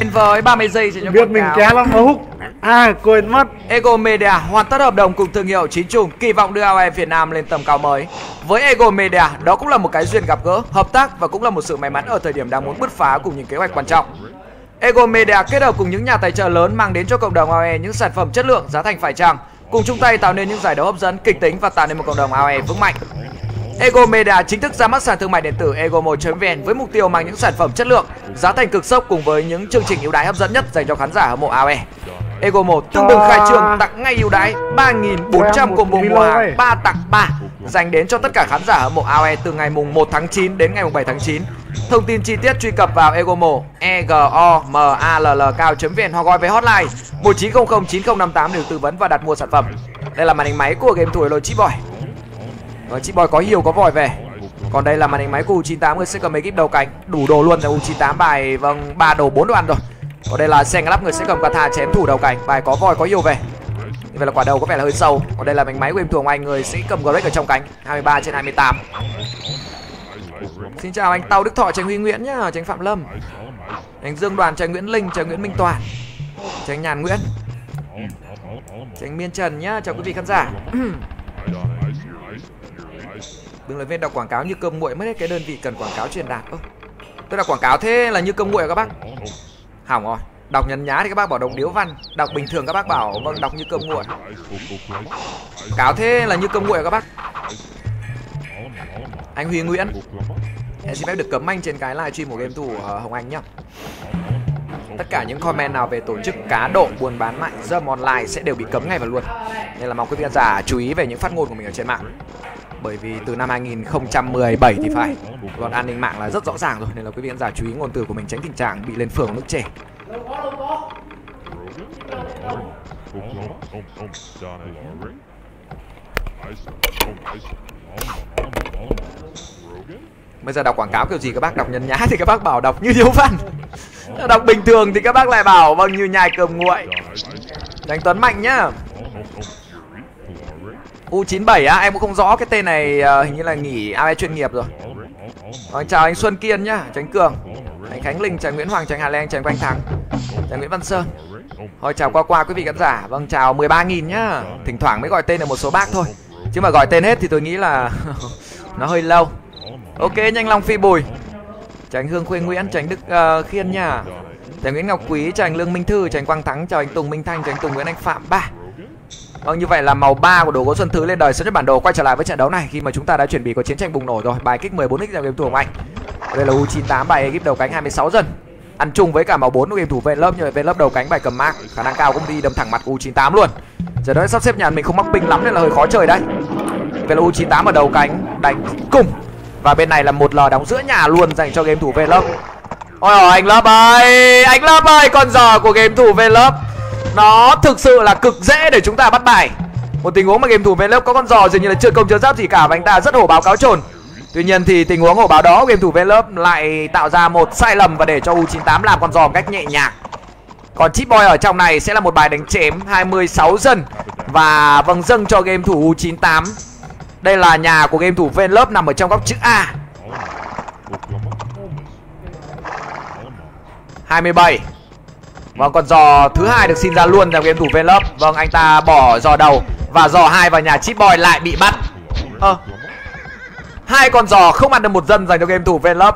Đến với 30 giây dành cho biết mình ké lắm mà húc à quên mất Ego Media hoàn tất hợp đồng cùng thương hiệu Chín Trùng kỳ vọng đưa AOE Việt Nam lên tầm cao mới. Với Ego Media, đó cũng là một cái duyên gặp gỡ, hợp tác và cũng là một sự may mắn ở thời điểm đang muốn bứt phá cùng những kế hoạch quan trọng. Ego Media kết hợp cùng những nhà tài trợ lớn mang đến cho cộng đồng AOE những sản phẩm chất lượng, giá thành phải chăng, cùng chung tay tạo nên những giải đấu hấp dẫn, kịch tính và tạo nên một cộng đồng AOE vững mạnh. Ego Media chính thức ra mắt sàn thương mại điện tử ego1.vn với mục tiêu mang những sản phẩm chất lượng, giá thành cực sốc cùng với những chương trình ưu đãi hấp dẫn nhất dành cho khán giả hâm mộ AOE. Ego 1 tương đương khai trương tặng ngay ưu đãi 3.400 combo mua hàng 3 tặng 3 dành đến cho tất cả khán giả hâm mộ AOE từ ngày mùng 1 tháng 9 đến ngày mùng 7 tháng 9. Thông tin chi tiết truy cập vào Egomo e g o m a l l cao.vn hoặc gọi về hotline 1900 9058 để tư vấn và đặt mua sản phẩm. Đây là màn hình máy của game thủ Hello Chip Boy. Rồi chị Boy có hiệu có vòi về. Còn đây là màn hình máy của U98 người sẽ cầm ekip đầu cánh, đủ đồ luôn là U98 bài vâng ba đồ bốn đồ ăn rồi. Còn đây là xe lắp người sẽ cầm Kata chém thủ đầu cánh, bài có vòi có hiệu về. Như vậy là quả đầu có vẻ là hơi sâu. Còn đây là mảnh máy của em thủ Anh người sẽ cầm Greg ở trong cánh, 23 trên 28. Xin chào anh Tàu Đức Thọ, Tránh Huy Nguyễn nhá, Tránh Phạm Lâm, Tránh Dương Đoàn, Tránh Nguyễn Linh, Tránh Nguyễn Minh Toàn, Tránh Nhàn Nguyễn, Tránh Miên Trần nhá, chào quý vị khán giả. Đừng lời viên đọc quảng cáo như cơm nguội mất hết cái đơn vị cần quảng cáo truyền đạt. Ơ, tôi đọc quảng cáo thế là như cơm nguội à các bác. Hỏng rồi. Đọc nhấn nhá thì các bác bảo đọc điếu văn, đọc bình thường các bác bảo vâng đọc như cơm nguội. Cáo thế là như cơm nguội à các bác. Anh Huy Nguyễn Em xin phép được cấm anh trên cái livestream của game thủ uh, Hồng Anh nhá Tất cả những comment nào về tổ chức cá độ, buôn bán mại dâm online sẽ đều bị cấm ngay và luôn Nên là mong quý vị khán giả chú ý về những phát ngôn của mình ở trên mạng bởi vì từ năm 2017 thì phải. Luật an ninh mạng là rất rõ ràng rồi, Nên là quý vị khán giả chú ý ngôn từ của mình tránh tình trạng bị lên phường nước trẻ Bây giờ đọc quảng cáo kiểu gì các bác đọc nhân nhã thì các bác bảo đọc như thiếu văn. Đọc bình thường thì các bác lại bảo vâng như nhai cơm nguội. Đánh Tuấn Mạnh nhá. U97 á, em cũng không rõ cái tên này uh, hình như là nghỉ AE chuyên nghiệp rồi. Vâng, chào anh Xuân Kiên nhá, Tránh Cường. Anh Khánh Linh, Tránh Nguyễn Hoàng, Tránh Hà Lan, Tránh Quang Thắng Tránh Nguyễn Văn Sơn. Thôi chào qua qua quý vị khán giả. Vâng chào 13.000 nhá. Thỉnh thoảng mới gọi tên được một số bác thôi. Chứ mà gọi tên hết thì tôi nghĩ là nó hơi lâu. Ok nhanh lòng phi bùi. Tránh Hương Khuê Nguyễn, tránh Đức uh, Khiên nha Tránh Nguyễn Ngọc Quý, tránh Lương Minh Thư, tránh Quang Thắng, chào anh Tùng Minh Thanh, tránh Tùng Nguyễn Anh Phạm ba. Vâng như vậy là màu 3 của đồ gỗ Xuân Thứ lên đời sân nhất bản đồ quay trở lại với trận đấu này khi mà chúng ta đã chuẩn bị có chiến tranh bùng nổ rồi. Bài kích 14x game thủ mạnh Anh. Đây là U98 bài ekip đầu cánh 26 dần. Ăn chung với cả màu 4 của game thủ về Lớp như vậy Lớp đầu cánh bài cầm mác khả năng cao cũng đi đâm thẳng mặt U98 luôn. Giờ đó sắp xếp nhà mình không mắc binh lắm nên là hơi khó chơi đấy. Vậy là U98 ở đầu cánh đánh cùng. Và bên này là một lờ đóng giữa nhà luôn dành cho game thủ về Lớp. Ôi ôi anh Lớp ơi, anh Lớp ơi, con giò của game thủ về Lớp nó thực sự là cực dễ để chúng ta bắt bài. Một tình huống mà game thủ Vlop có con giò dường như là chưa công chưa giáp gì cả và anh ta rất hổ báo cáo trồn tuy nhiên thì tình huống hổ báo đó game thủ Vlop lại tạo ra một sai lầm và để cho u98 làm con giò một cách nhẹ nhàng. Còn chip boy ở trong này sẽ là một bài đánh chém 26 dân. Và vâng dâng cho game thủ u98 đây là nhà của game thủ Vlop nằm ở trong góc chữ A. 27 Vâng con giò thứ hai được xin ra luôn trong game thủ velop. Vâng anh ta bỏ giò đầu Và giò hai vào nhà chip boy lại bị bắt. À, Hai con giò không ăn được một dân dành cho game thủ velop.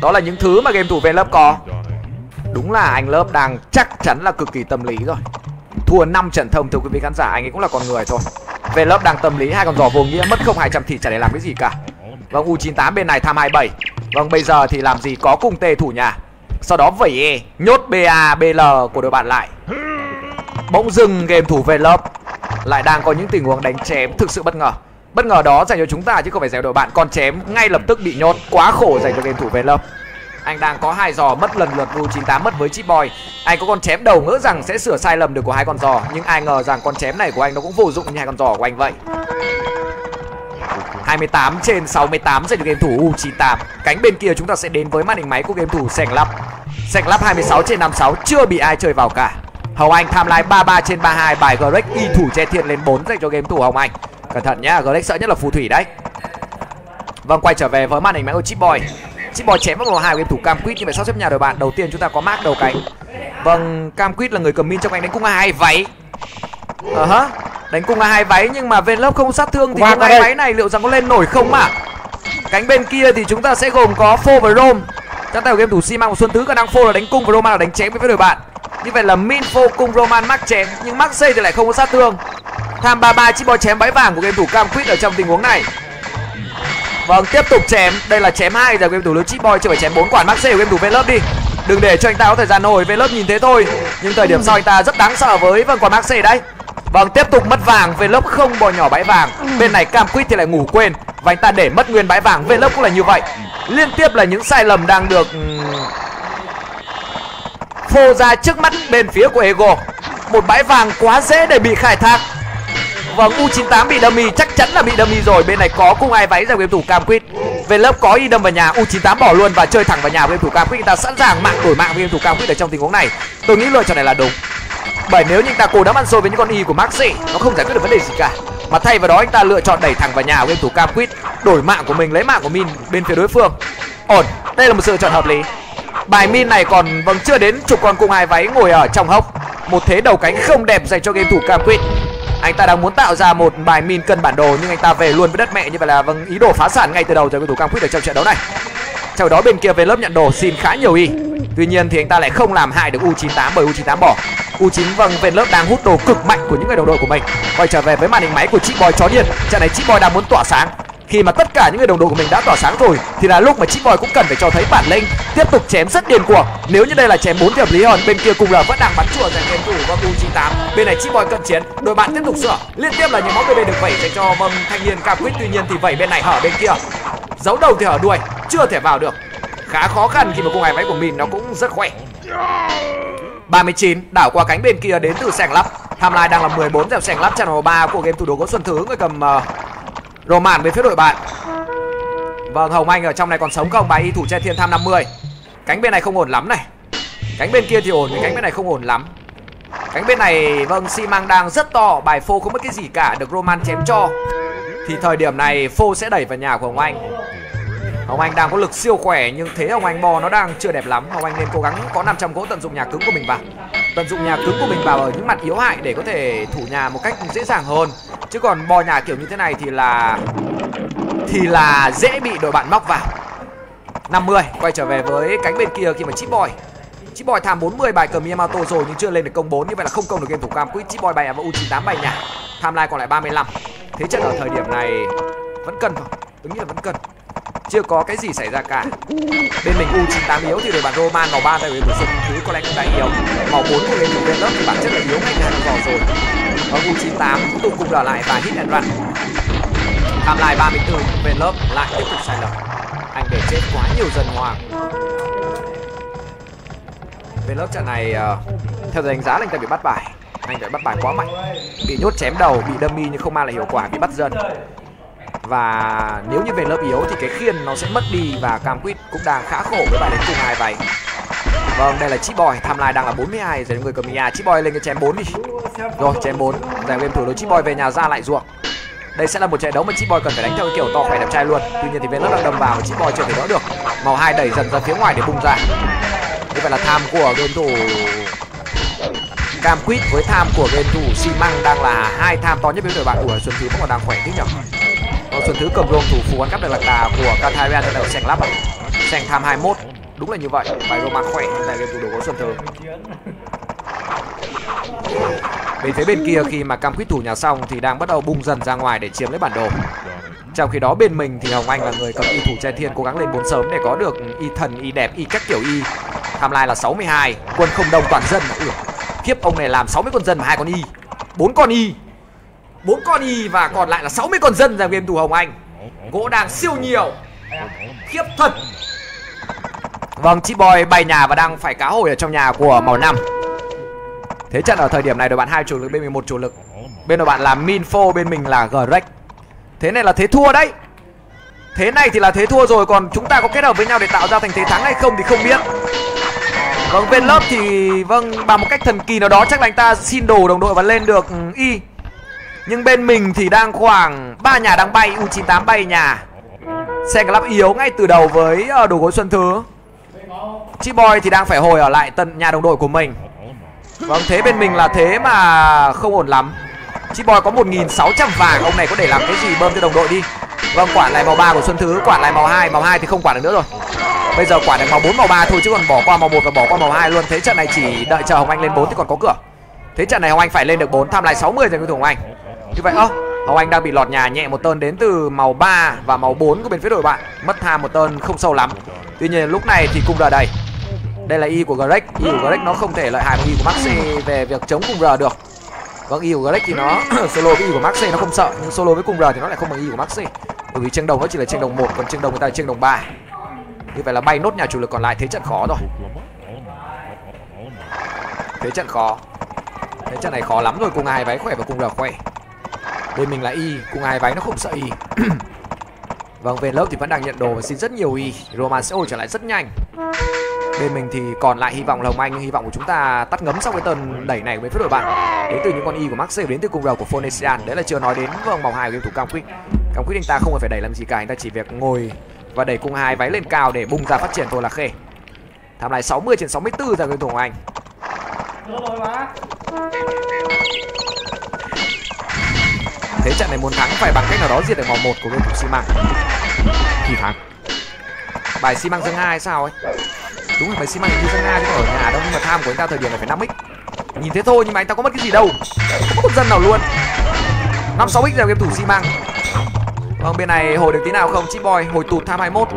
Đó là những thứ mà game thủ velop có. Đúng là anh lớp đang chắc chắn là cực kỳ tâm lý rồi. Thua 5 trận thông thưa quý vị khán giả Anh ấy cũng là con người thôi. Velop đang tâm lý hai con giò vô nghĩa mất không 200 thịt chả để làm cái gì cả. Vâng U98 bên này tham 27 Vâng bây giờ thì làm gì có cung tê thủ nhà sau đó vẩy E Nhốt BA BL của đội bạn lại. Bỗng dưng game thủ về lớp, Lại đang có những tình huống đánh chém thực sự bất ngờ. Bất ngờ đó dành cho chúng ta chứ không phải dành cho đội bạn. Còn chém ngay lập tức bị nhốt, Quá khổ dành cho game thủ về lớp. Anh đang có hai giò mất lần lượt U98 mất với Chip Boy. Anh có con chém đầu ngỡ rằng sẽ sửa sai lầm được của hai con giò, Nhưng ai ngờ rằng con chém này của anh nó cũng vô dụng như hai con giò của anh vậy. 28 trên 68 dành cho game thủ U98 Cánh bên kia chúng ta sẽ đến với màn hình máy của game thủ Sành Lắp Sành Lắp 26 trên 56 chưa bị ai chơi vào cả. Hồng Anh tham lai 33 trên 32 bài Greg y thủ che thiện lên 4 dành cho game thủ Hồng Anh. Cẩn thận nhá, Greg sợ nhất là phù thủy đấy. Vâng quay trở về với màn hình máy của Chip Boy. Chip boy chém vào vòng hai của game thủ cam quýt như vậy sắp xếp nhà đội bạn. Đầu tiên chúng ta có mark đầu cánh. Vâng cam quýt là người cầm min trong anh đánh cung a hai váy ờ hả đánh cung a hai váy nhưng mà ven lớp không sát thương thì qua hai váy này liệu rằng có lên nổi không ạ cánh bên kia thì chúng ta sẽ gồm có phô và rome trong tay của game thủ xi măng và xuân tứ khả năng phô là đánh cung và roman là đánh chém với đội bạn như vậy là min phô cung roman mắc chém nhưng mắc xây thì lại không có sát thương tham 33 chip boy chém bãi vàng của game thủ cam quýt ở trong tình huống này Vâng, tiếp tục chém. Đây là chém hai giờ game thủ lớn chip boy chưa phải chém bốn quản Max của game thủ Vlop đi. Đừng để cho anh ta có thời gian hồi Vlop nhìn thế thôi. Nhưng thời điểm sau anh ta rất đáng sợ với vâng quản Max đấy. Vâng, tiếp tục mất vàng, Vlop không bò nhỏ bãi vàng. Bên này Cam Quýt thì lại ngủ quên và anh ta để mất nguyên bãi vàng. Vlop cũng là như vậy. Liên tiếp là những sai lầm đang được phô ra trước mắt bên phía của Ego. Một bãi vàng quá dễ để bị khai thác. Vâng, U98 bị dummy chắc chắn là bị dummy rồi. Bên này có cung ai váy ra game thủ Cam Quýt. Về lớp có y đâm vào nhà, U98 bỏ luôn và chơi thẳng vào nhà với game thủ Cam Quýt. Người ta sẵn sàng mạng đổi mạng với game thủ Cam Quýt ở trong tình huống này. Tôi nghĩ lựa chọn này là đúng. Bởi nếu như anh ta cố đấm ăn xôi với những con y của Maxi, nó không giải quyết được vấn đề gì cả. Mà thay vào đó anh ta lựa chọn đẩy thẳng vào nhà của game thủ Cam Quýt, đổi mạng của mình lấy mạng của Min bên phía đối phương. Ổn, đây là một sự chọn hợp lý. Bài Min này còn vẫn chưa đến chục con cung hai váy ngồi ở trong hốc. Một thế đầu cánh không đẹp dành cho game thủ Cam Quýt. Anh ta đang muốn tạo ra một bài min cân bản đồ nhưng anh ta về luôn với đất mẹ như vậy là vâng ý đồ phá sản ngay từ đầu cho game thủ Cam Quýt ở trong trận đấu này. Trong đó bên kia về lớp nhận đồ xin khá nhiều y. Tuy nhiên thì anh ta lại không làm hại được U98 bởi U98 bỏ. U9 vâng về lớp đang hút đồ cực mạnh của những người đồng đội của mình. Quay trở về với màn hình máy của chị Boy chó điên. Trận này chị Boy đang muốn tỏa sáng. Khi mà tất cả những người đồng đội của mình đã tỏa sáng rồi thì là lúc mà chị Boy cũng cần phải cho thấy bản lĩnh tiếp tục chém rất điên cuồng. Nếu như đây là chém 4 điểm lý hơn. Bên kia cùng là vẫn đang bắn chùa dành game thủ vâng U98. Bên này chị Boy cận chiến, đội bạn tiếp tục sửa. Liên tiếp là những máu BB được vẩy dành cho vâng thanh niên Cam Quýt. Tuy nhiên thì vẩy bên này hở bên kia. Giấu đầu thì hở đuôi, chưa thể vào được khá khó khăn khi mà cung gái váy của mình nó cũng rất khỏe. 39 đảo qua cánh bên kia đến từ sẻng lắp tham lai đang là 14 dẹp sẻng lắp channel 3 của game thủ đồ gỗ xuân thứ. Người cầm uh, roman bên phía đội bạn. Vâng hồng anh ở trong này còn sống không? Bài y thủ che thiên tham 50 cánh bên này không ổn lắm này. Cánh bên kia thì ổn nhưng cánh bên này không ổn lắm. Cánh bên này vâng xi măng đang rất to. Bài phô không mất cái gì cả được roman chém cho. Thì thời điểm này phô sẽ đẩy vào nhà của hồng anh. Hồng Anh đang có lực siêu khỏe, nhưng thế Hồng Anh bò nó đang chưa đẹp lắm. Hồng Anh nên cố gắng có 500 gỗ tận dụng nhà cứng của mình vào. Tận dụng nhà cứng của mình vào ở những mặt yếu hại để có thể thủ nhà một cách dễ dàng hơn. Chứ còn bò nhà kiểu như thế này thì là thì là dễ bị đội bạn móc vào. 50 quay trở về với cánh bên kia khi mà Chip Boy Chip Boy tham 40 bài cờ Miyamoto rồi nhưng chưa lên được công 4 như vậy là không công được game thủ cam quýt Chip Boy bài và U98 bài nhà. Tham lai còn lại 35. Thế trận ở thời điểm này vẫn cần thôi. Tôi nghĩ là vẫn cần chưa có cái gì xảy ra cả. Bên mình u98 yếu thì đội bạn roman màu ba tại vì của xuân thứ có lẽ cũng đã yếu màu bốn của game thủ bên lớp thì bản chất là yếu ngay từ hai rồi. Ở u98 tụ cùng trở lại và hit and run. Tham lại 34 bên lớp lại tiếp tục sai lầm. Anh để chết quá nhiều dân hoàng bên lớp trận này ờ, theo đánh giá là anh ta bị bắt bài. Anh phải bắt bài quá mạnh. Bị nhốt chém đầu, bị đâm mi nhưng không mang lại hiệu quả, bị bắt dân và nếu như về lớp yếu thì cái khiên nó sẽ mất đi và cam quýt cũng đang khá khổ với bài đánh cùng hai vậy. vâng đây là chip boy. Tham lai đang là 42 dành cho người cầm nhà. Chip boy lên cái chém 4 đi. Rồi, chém 4 Giải game thủ đối chip boy về nhà ra lại ruộng. Đây sẽ là một trận đấu mà chip boy cần phải đánh theo cái kiểu to khỏe đẹp trai luôn. Tuy nhiên thì về lớp đang đâm vào và chip boy chưa thể đỡ được. Màu hai đẩy dần ra phía ngoài để bung ra. Như vậy là tham của game thủ cam quýt với tham của game thủ xi măng đang là hai tham to nhất với đội bạn của xuân thứ vẫn còn đang khỏe thích nhỉ? Ờ, Còn xuân thứ cầm rôm thủ phù ăn cắp được lạc đà của Katharian đang đầu sành lắp à? Sành tham 21 đúng là như vậy. Bài roman khỏe tại game thủ đồ của xuân thứ. Bên phía bên kia khi mà cam quýt thủ nhà xong thì đang bắt đầu bung dần ra ngoài để chiếm lấy bản đồ. Trong khi đó bên mình thì hồng anh là người cầm y thủ che thiên cố gắng lên bốn sớm để có được y thần y đẹp y các kiểu y. Tham lai là 62 quân không đông toàn dân Ừ, khiếp ông này làm 60 con dân mà hai con y bốn con y bốn con y và còn lại là 60 con dân ra game thủ hồng anh. Gỗ đang siêu nhiều. Khiếp thật. Vâng chị boy bay nhà và đang phải cá hồi ở trong nhà của màu năm thế trận ở thời điểm này đội bạn hai chủ lực, bên mình một chủ lực. Bên đội bạn là minfo, bên mình là greg. Thế này là thế thua đấy. Thế này thì là thế thua rồi, còn chúng ta có kết hợp với nhau để tạo ra thành thế thắng hay không thì không biết. Vâng bên lớp thì vâng bằng một cách thần kỳ nào đó, chắc là anh ta xin đồ đồng đội và lên được ừ, y nhưng bên mình thì đang khoảng ba nhà đang bay, u 98 bay nhà. Xe Club yếu ngay từ đầu với ờ, đồ gối Xuân Thứ. Chi Boy thì đang phải hồi ở lại tận nhà đồng đội của mình. Vâng thế bên mình là thế mà không ổn lắm. Chi Boy có 1.600 vàng, Ông này có để làm cái gì bơm cho đồng đội đi. Vâng quản lại màu 3 của Xuân Thứ Quản lại màu 2 Màu 2 thì không quản được nữa rồi. Bây giờ quản được màu 4 màu 3 thôi, chứ còn bỏ qua màu 1 và bỏ qua màu 2 luôn. Thế trận này chỉ đợi chờ Hồng Anh lên 4 thì còn có cửa. Thế trận này Hồng Anh phải lên được 4 Tham lại 60 rồi cho thủ Hồng Anh. Như vậy, ơ Hồng Anh đang bị lọt nhà nhẹ một tơn đến từ màu 3 và màu 4 của bên phía đội bạn. Mất tham một tơn không sâu lắm. Tuy nhiên, lúc này thì cung R đây Đây là Y của Greg. Y của Greg nó không thể lợi hại bằng Y của Maxi về việc chống cung R được. Vâng Y của Greg thì nó solo với Y của Maxi nó không sợ, Nhưng solo với cung R thì nó lại không bằng Y của Maxi Bởi vì tranh đồng nó chỉ là tranh đồng 1 Còn tranh đồng người ta là tranh đồng 3 Như vậy là bay nốt nhà chủ lực còn lại, thế trận khó rồi. Thế trận khó. Thế trận này khó lắm rồi Cung ai váy khỏe và cung R khỏe. Bên mình là Y, cùng hai váy nó không sợ Y. Vâng về lớp thì vẫn đang nhận đồ và xin rất nhiều Y. Roman sẽ hồi trở lại rất nhanh. Bên mình thì còn lại hy vọng là Hồng Anh Hy vọng của chúng ta tắt ngấm sau cái tần đẩy này với phía đội bạn. Đến từ những con Y của Maxi Đến từ cung đầu của Phonesian Đấy là chưa nói đến vâng màu hai của game thủ Cam Quýt. Cam Quýt anh ta không cần phải đẩy làm gì cả, Anh ta chỉ việc ngồi và đẩy cung hai váy lên cao để bung ra phát triển thôi là khê. Tham lại 60 trên 64 ra game thủ Hồng Anh. Thế trận này muốn thắng phải bằng cách nào đó diệt được vòng một của đội thủ xi măng? Thì thắng. Bài xi măng dương hai sao ấy? Đúng là bài xi măng như dương hai chứ ở nhà đâu, Nhưng mà tham của anh ta thời điểm này phải năm x. Nhìn thế thôi nhưng mà anh ta có mất cái gì đâu. Không có một dân nào luôn. 5-6x là game thủ xi măng. Vâng bên này hồi được tí nào không? Chip Boy hồi tụt tham 21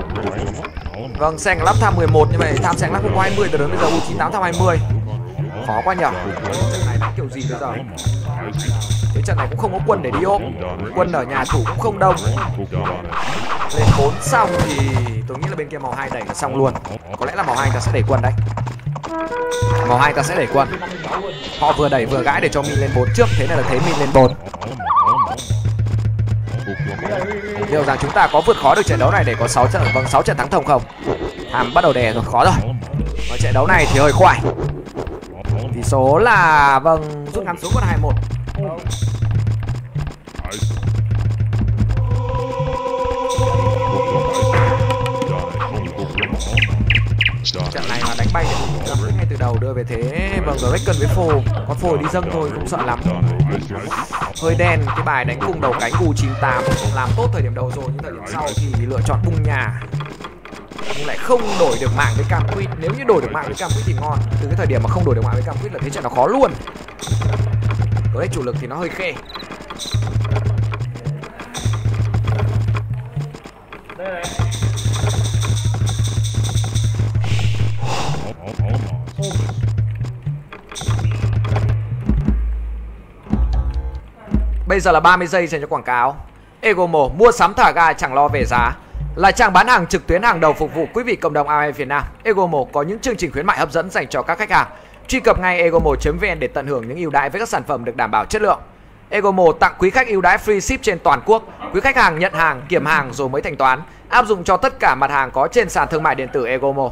Vâng Sen lắp tham 11 như vậy tham Sen lắp không có 20 từ đến bây giờ U98 tham 20 Khó quá nhở Trận này đánh kiểu gì bây giờ Cái trận này cũng không có quân để đi ôm Quân ở nhà thủ cũng không đông Lên bốn xong thì tôi nghĩ là bên kia màu hai đẩy là xong luôn Có lẽ là màu hai ta sẽ đẩy quân đấy Màu hai ta sẽ đẩy quân Họ vừa đẩy vừa gãi để cho Min lên bốn trước Thế này là thế Min lên bốn. Liệu rằng chúng ta có vượt khó được trận đấu này để có 6 trận vâng 6 trận thắng thông không? Hàm bắt đầu đè rồi, khó rồi. Ở trận đấu này thì hơi khoai. Tỷ số là vâng rút ngắn xuống còn 2-1. Trận này mà đánh bay được ngay từ đầu, đưa về thế. Vâng rồi cần với phô. Con phô đi dâng thôi cũng sợ lắm. Hơi đen, cái bài đánh cùng đầu cánh u 98 làm tốt thời điểm đầu rồi, nhưng thời điểm sau thì lựa chọn bung nhà nhưng lại không đổi được mạng với cam quýt. Nếu như đổi được mạng với cam quýt thì ngon. Từ cái thời điểm mà không đổi được mạng với cam quýt là thế trận nó khó luôn. Có đây chủ lực thì nó hơi khê. Bây giờ là 30 giây dành cho quảng cáo. Egomo mua sắm thả ga chẳng lo về giá. Là trang bán hàng trực tuyến hàng đầu phục vụ quý vị cộng đồng AOE Việt Nam Egomo có những chương trình khuyến mại hấp dẫn dành cho các khách hàng. Truy cập ngay egomo.vn để tận hưởng những ưu đãi với các sản phẩm được đảm bảo chất lượng. Egomo tặng quý khách ưu đãi free ship trên toàn quốc. Quý khách hàng nhận hàng, kiểm hàng rồi mới thanh toán Áp dụng cho tất cả mặt hàng có trên sàn thương mại điện tử Egomo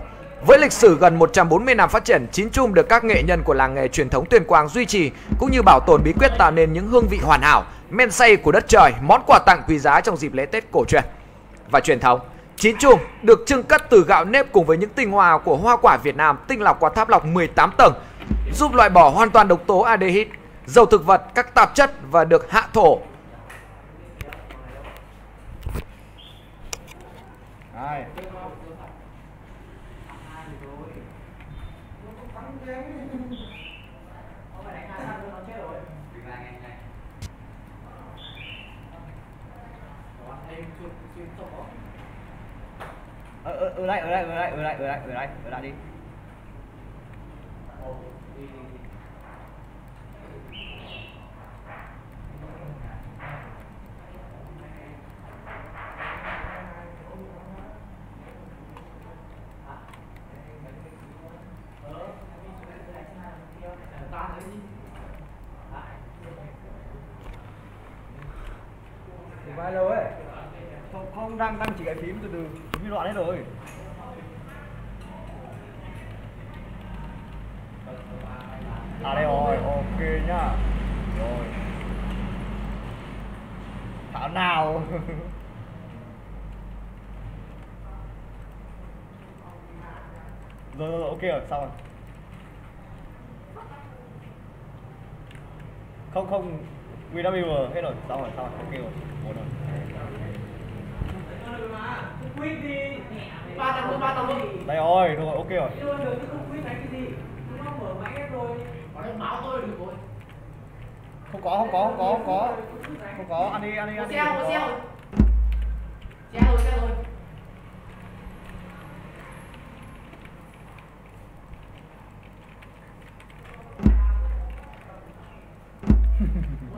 với lịch sử gần 140 năm phát triển, Chín Chum được các nghệ nhân của làng nghề truyền thống Tuyên Quang duy trì cũng như bảo tồn bí quyết tạo nên những hương vị hoàn hảo, men say của đất trời, món quà tặng quý giá trong dịp lễ Tết cổ truyền và truyền thống. Chín chùm được trưng cất từ gạo nếp cùng với những tinh hoa của hoa quả Việt Nam, tinh lọc qua tháp lọc 18 tầng, giúp loại bỏ hoàn toàn độc tố aldehyde, dầu thực vật, các tạp chất và được hạ thổ Hai. Ở ở đây ở đây ở đây ở đây ở đây ở đây ở đây đi. Thì ấy. Không không đang đang chỉ cái phím từ từ bị loạn hết rồi. À đây rồi ok nhá. Rồi. Thảo nào? Rồi, rồi, rồi ok rồi xong rồi. Không không we hết rồi xong rồi xong rồi ok rồi một rồi đây rồi. Rồi ok rồi. Không có không có không có không có không có. Ăn đi ăn đi ăn đi. Ở đây. Đừng luôn, đừng luôn,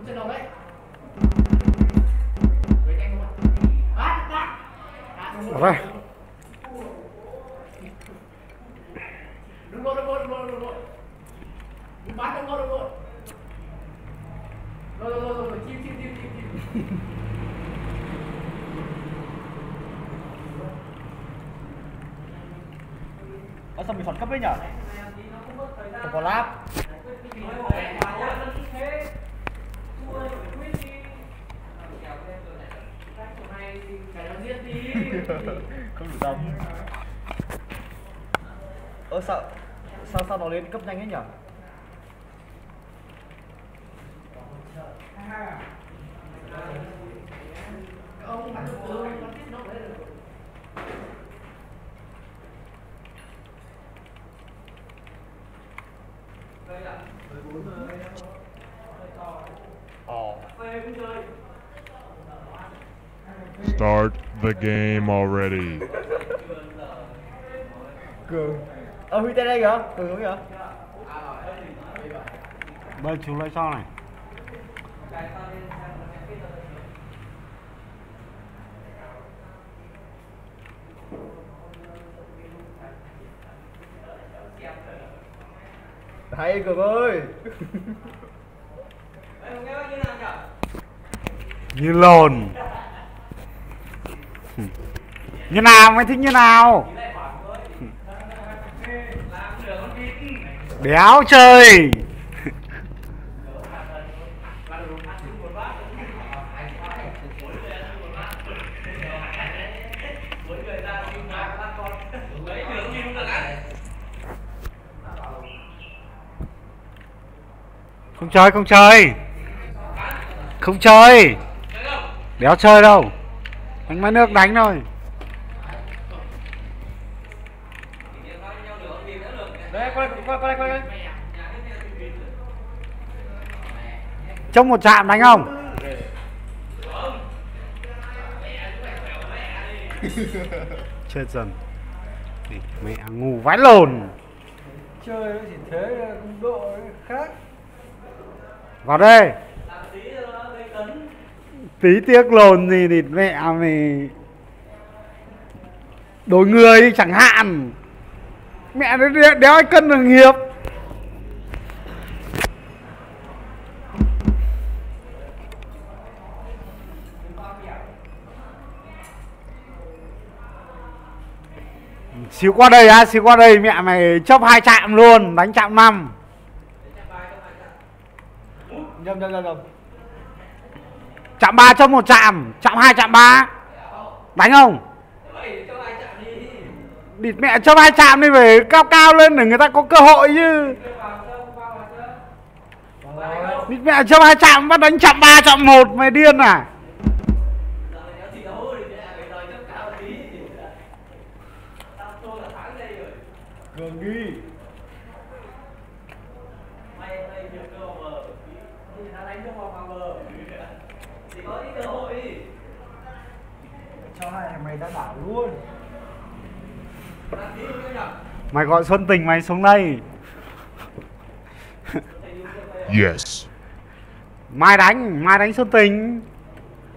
đừng luôn, đừng luôn. Đừng bắn, đừng luôn, đừng luôn. Rồi, rồi, rồi, rồi, chim, chim, chim, chim, chim. Ơ sao bị phạt cấp đấy nhở không có láp không đủ tầm ơ sao sao sao nó lên cấp nhanh ấy nhỉ Ồ. Start the game already. cường ơ huy tên đây kìa cường đúng kìa Bây chú lại sau này. hay cường ơi Như lồn. Như nào mày thích như nào? Đéo chơi. Không chơi, không chơi. Không chơi. Đéo chơi đâu. Đánh máy nước đánh thôi. đấy qua đây qua, qua đây qua đây Trông một chạm đánh không? Chết dần. Mẹ ngu vãi lồn. chơi nó chỉ thế độ khác Vào đây. Tí tí tiếc lồn gì thì mẹ mày đổi người chẳng hạn. Mẹ nó đéo, đéo ai cân được nghiệp. Xíu qua đây á, xíu qua đây mẹ mày chấp hai chạm luôn, đánh chạm năm. nhầm nhầm nhầm nhầm Chạm 3 trong một chạm, chạm 2 chạm 3. Đánh không? Địt mẹ trong hai chạm đi về cao cao lên để người ta có cơ hội chứ. Địt mẹ trong hai chạm bắt đánh chạm 3 chạm 1 mày điên à? cường đi mày đã đảo luôn Mày gọi Xuân Tình mày xuống đây. Yes. Mai đánh, mai đánh Xuân Tình.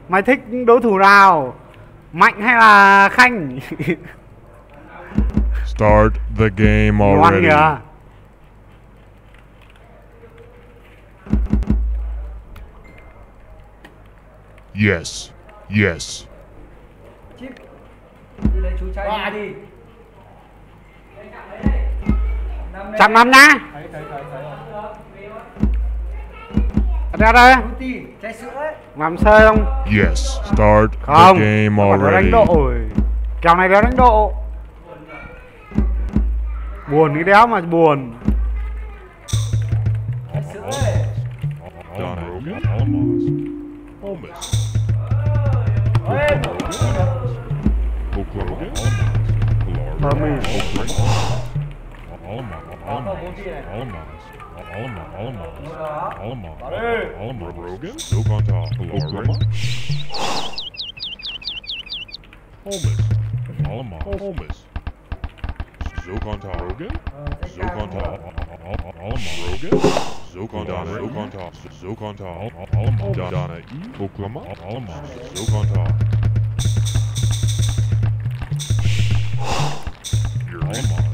Mày thích đối thủ nào? Mạnh hay là Khanh? Start the game already. kìa. Yes. Yes. Đi lấy chú trai đi Chạm năm nhá. thấy thấy thấy thấy rồi Ra đây. Làm chơi không? Yes. Start Không. the game đéo đánh already. độ rồi. Kèo này đéo đánh độ. buồn cái đéo mà buồn. Almost. Almost. Allemaal, allemaal, allemaal, allemaal, allemaal, allemaal, allemaal, Rogan, Silk on top, Oklahoma, Holmes, allemaal, Holmes, on top, Rogan, Silk on top, allemaal, Rogan, Silk on top, Silk on allemaal, allemaal, You're almost.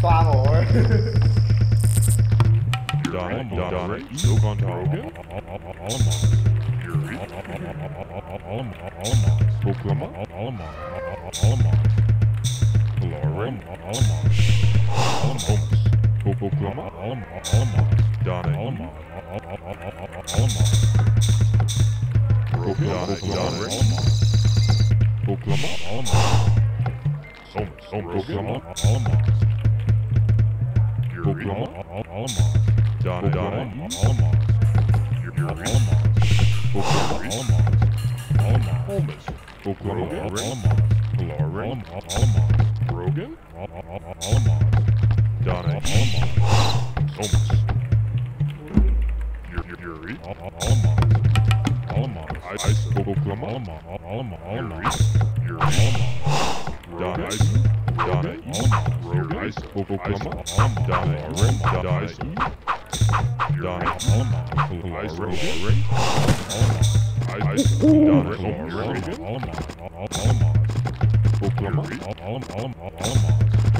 Favor. Donald, Donald, Yogan Rogan, Alamos, Yuri, Alamos, Oklama, Alamos, Alamos, Lorem, Alamos, Alamos, Oklama, Alamos, Donna, Alamos, Alamos, Rogan, Alamos proclamar alma. Somos, somos proclamar alma. Proclamar alma. Dana, Dana, alma. Your alma. Proclamar alma. Alma. Almas. Proclamar alma. Glory. Alma. Brogan. Alma. Dana, alma. Somos. Yuri. Alma. Alma, Ice, Proclama, Alma, Alma, Alma, Alma, Donna, Donna, Alma, Ice, Proclama, Alma, Donna, Rim, Donna, Donna, Alma, Ice, Rim, Rim, Alma, Ice, Donna, Alma, Alma, Alma, Proclama, Alma, Alma, Alma,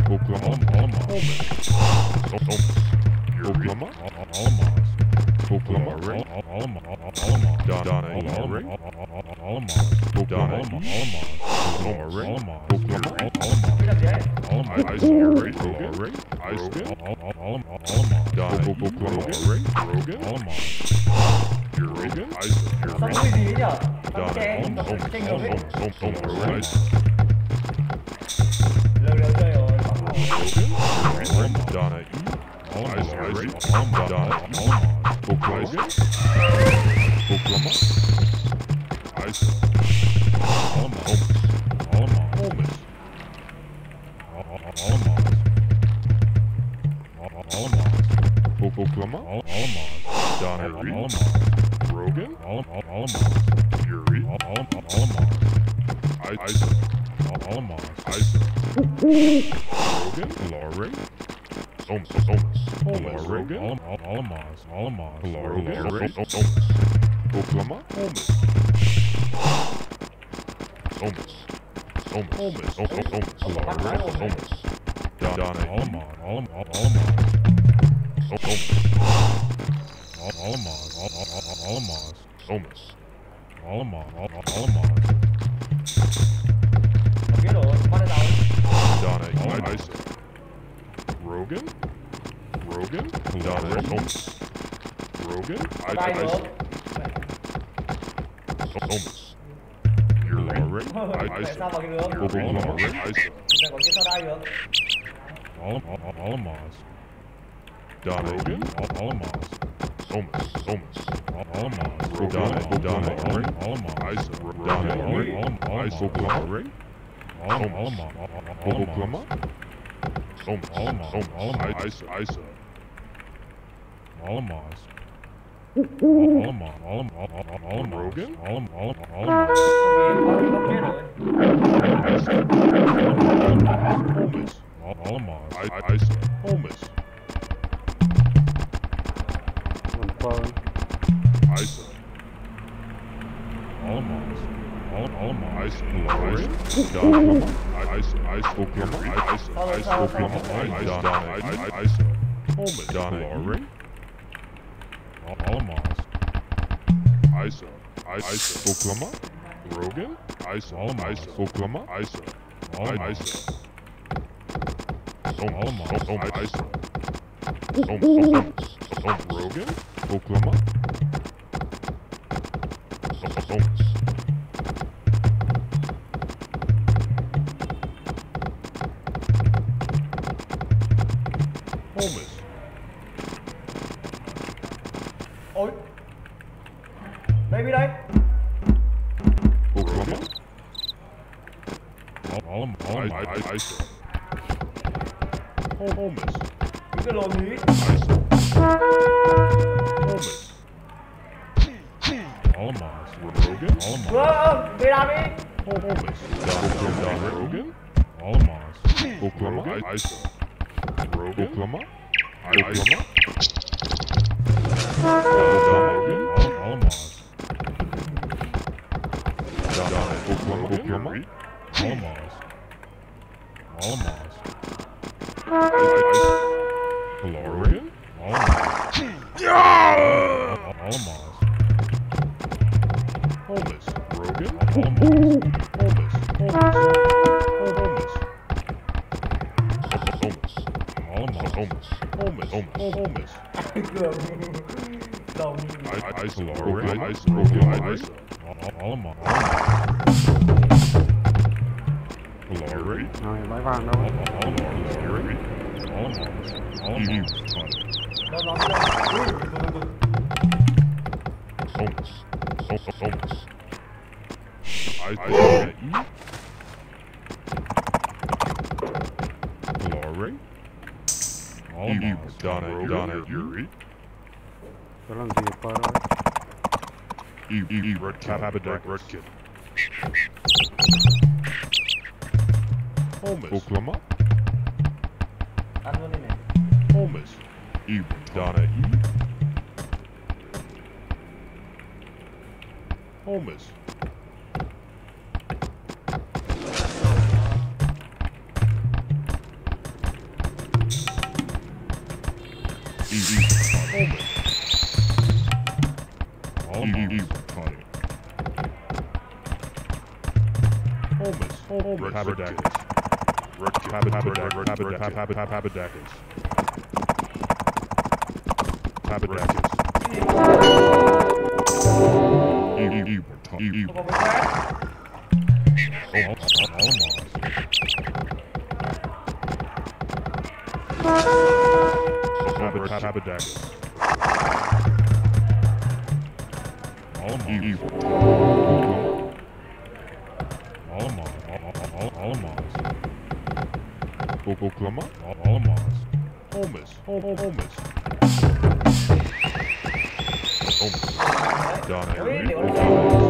Proclama, Alma, Alma, Alma, Alma, Oklahoma ring. Donna East ring. Donna East. Oklahoma ring. Oklahoma ring. I still ring. Oklahoma ring. I still. Donna East. Oklahoma ring. Rogan. Rogan. I still. Donna East. Oklahoma ring. Donna East. Isaac, Alamaz, Isaac, Logan, Lauren, Soms, soms, Oregon, Alamos, Alamos, Oklahoma, Omus, Omus, Omus, Omus, Omus, Omus, Donna, Alamos, Alamos, Omus, Alamos, Alamos, Omus, Alamos, Alamos. Okay, no, one is out. Donna, Ice. Rogan? Rogan? Don Reynolds? Rogan? I, I, Thomas. You're Lauren? Isaac. You're Lauren? Isaac. Alamaz. Don Rogan? I Thomas. Thomas. Alamaz. Rogan. Don Lauren? Alamaz. Isaac. Don Lauren? Alamaz. Isaac. Alamaz. Alamaz. Alamaz. Alamos. Alamos. Alamos. Isa. Isa. Alamos. Alamos. Alamos. Alamos. Alamos. Alamos. Isa. Alamos. I'm following. Isa. Alamos. allemaal ijskloppen, ijskloppen, ijskloppen, ijskloppen, ijskloppen, ijskloppen, allemaal ijs, ijskloppen, Rogan, ijs, allemaal ijskloppen, ijs, allemaal ijs, som, allemaal, som, ijs, som, som, som, Rogan, kloppen, som, som, Tell him to get far away. E, E, E, red kid, red, red, red kid. Holmes. Oklahoma? Haberdackers. Haberdackers. kokoklama, alamaz. Olmaz, ol, ol, olmaz. Olmaz. Yani, olmaz.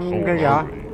xong kia kìa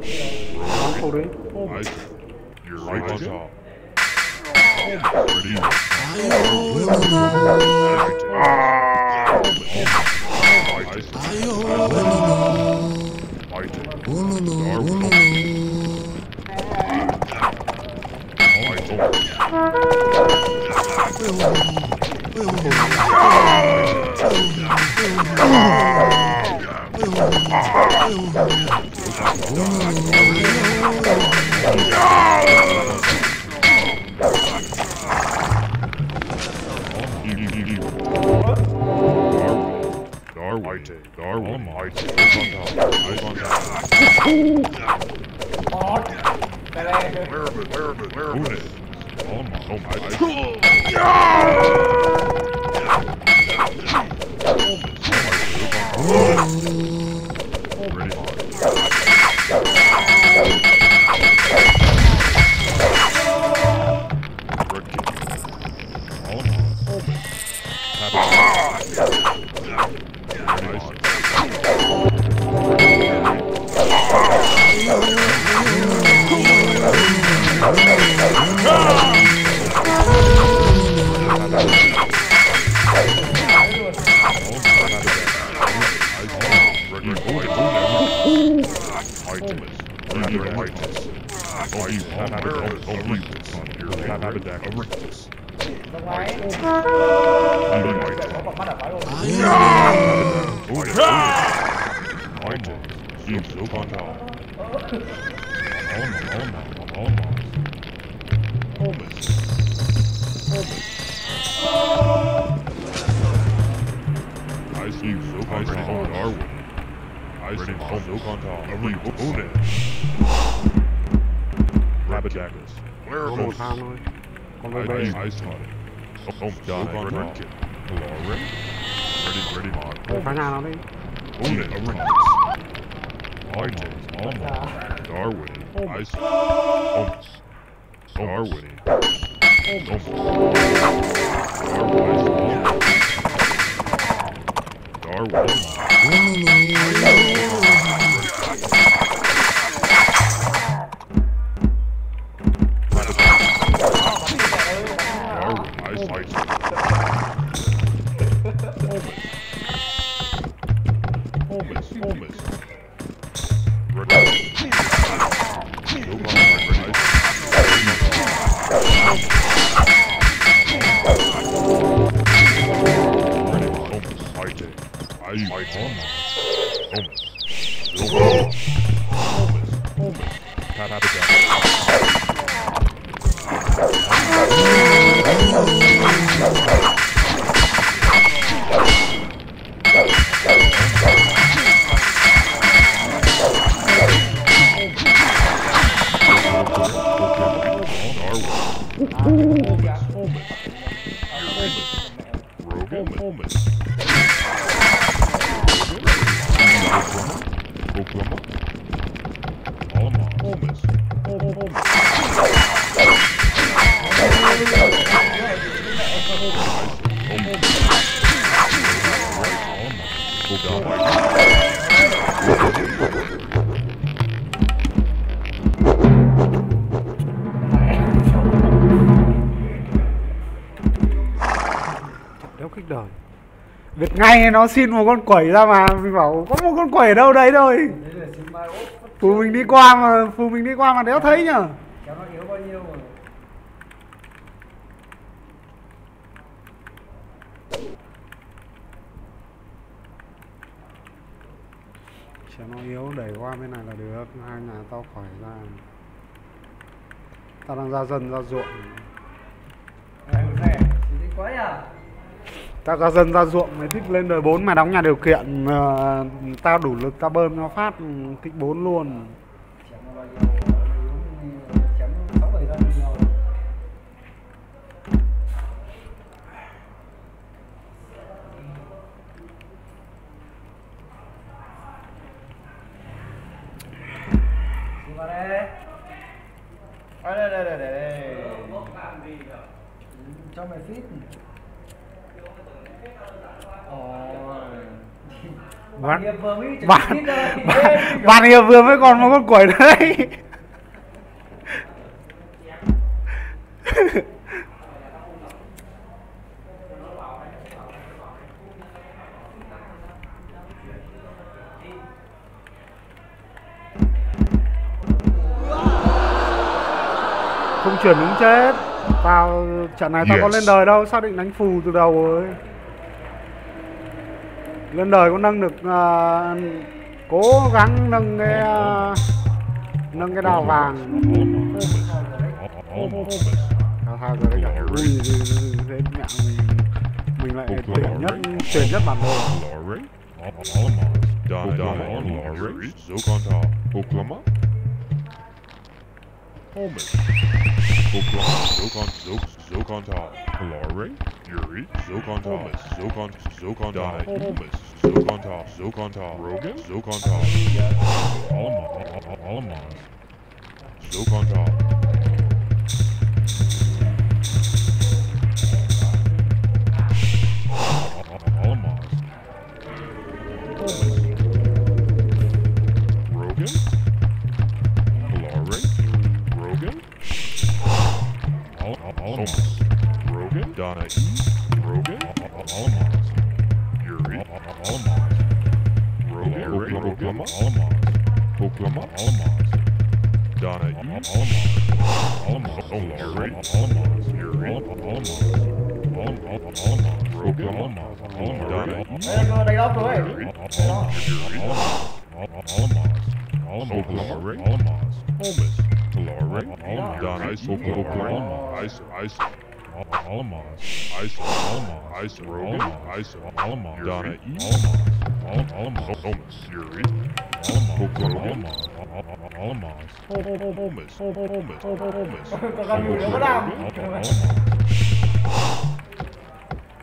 Hune. Rabbit jackals. Miracles. Ice tonic. Oh my god. Redkin. Lauren. Ready, ready, mod. Hune. Arendis. Ointings. Almond. Darwin. Ice. Omus. Darwin. Omus. Darwin. Darwin. Darwin. Aí, toma. Toma. Ngay nó xin một con quẩy ra mà. Mình bảo có một con quẩy ở đâu đấy thôi. Phù mình đi qua mà Phù mình đi qua mà đéo thấy nhở Cho nó yếu đẩy qua bên này là được. Hai nhà tao khỏi ra. Tao đang ra dân ra ruộng Tao ra dân ra ruộng mày thích lên đời 4 mày đóng nhà điều kiện ờ, Tao đủ lực tao bơm nó phát ừ, thích 4 luôn. Đây đây đây đây đây. Cho mày fit. Bạn- Bạn bạn, bạn hiệp vừa mới còn một con quẩy đấy. Không chuyển đúng chết. Tao trận này tao có Yes. lên đời đâu Xác định đánh phù từ đầu rồi lên đời có nâng được uh, Cố gắng nâng cái uh, Nâng cái đào vàng Almost. Thao rồi đấy cả Ui thế mẹ mình Mình lại tuyển nhất tuyển nhất bản đồ Oklahoma. Homers. Zokon, Zokon, Zokon, Zokon, Kalare, Yuri, Zokon, Thomas, Zokon, Zokon, Dai, Holmes, Zokon, Zokon, Rogan, Zokon, Alamon, Alamon, Zokon, Donna, Rogan, Alamos, Yuri, Alamos, Rogan, Oklahoma, Alamos, Oklahoma, Alamos, Donna, Alamos, Alamos, Yuri, Alamos, Yuri, Alamos, Alamos, Oklahoma, Alamos, Donna, Alamos, they all the way. Alamos, Yuri, Alamos, Alamos, Oklahoma, Alamos, Holmes, Alamos, Donna, Ice, Oklahoma, Ice, Ice. Alamos, IJssel, allemaal, IJssel, allemaal, IJssel, allemaal, Donna allemaal, Alamos, allemaal, Thomas, allemaal, Alamos, allemaal, Alamos, allemaal, Alamos, allemaal,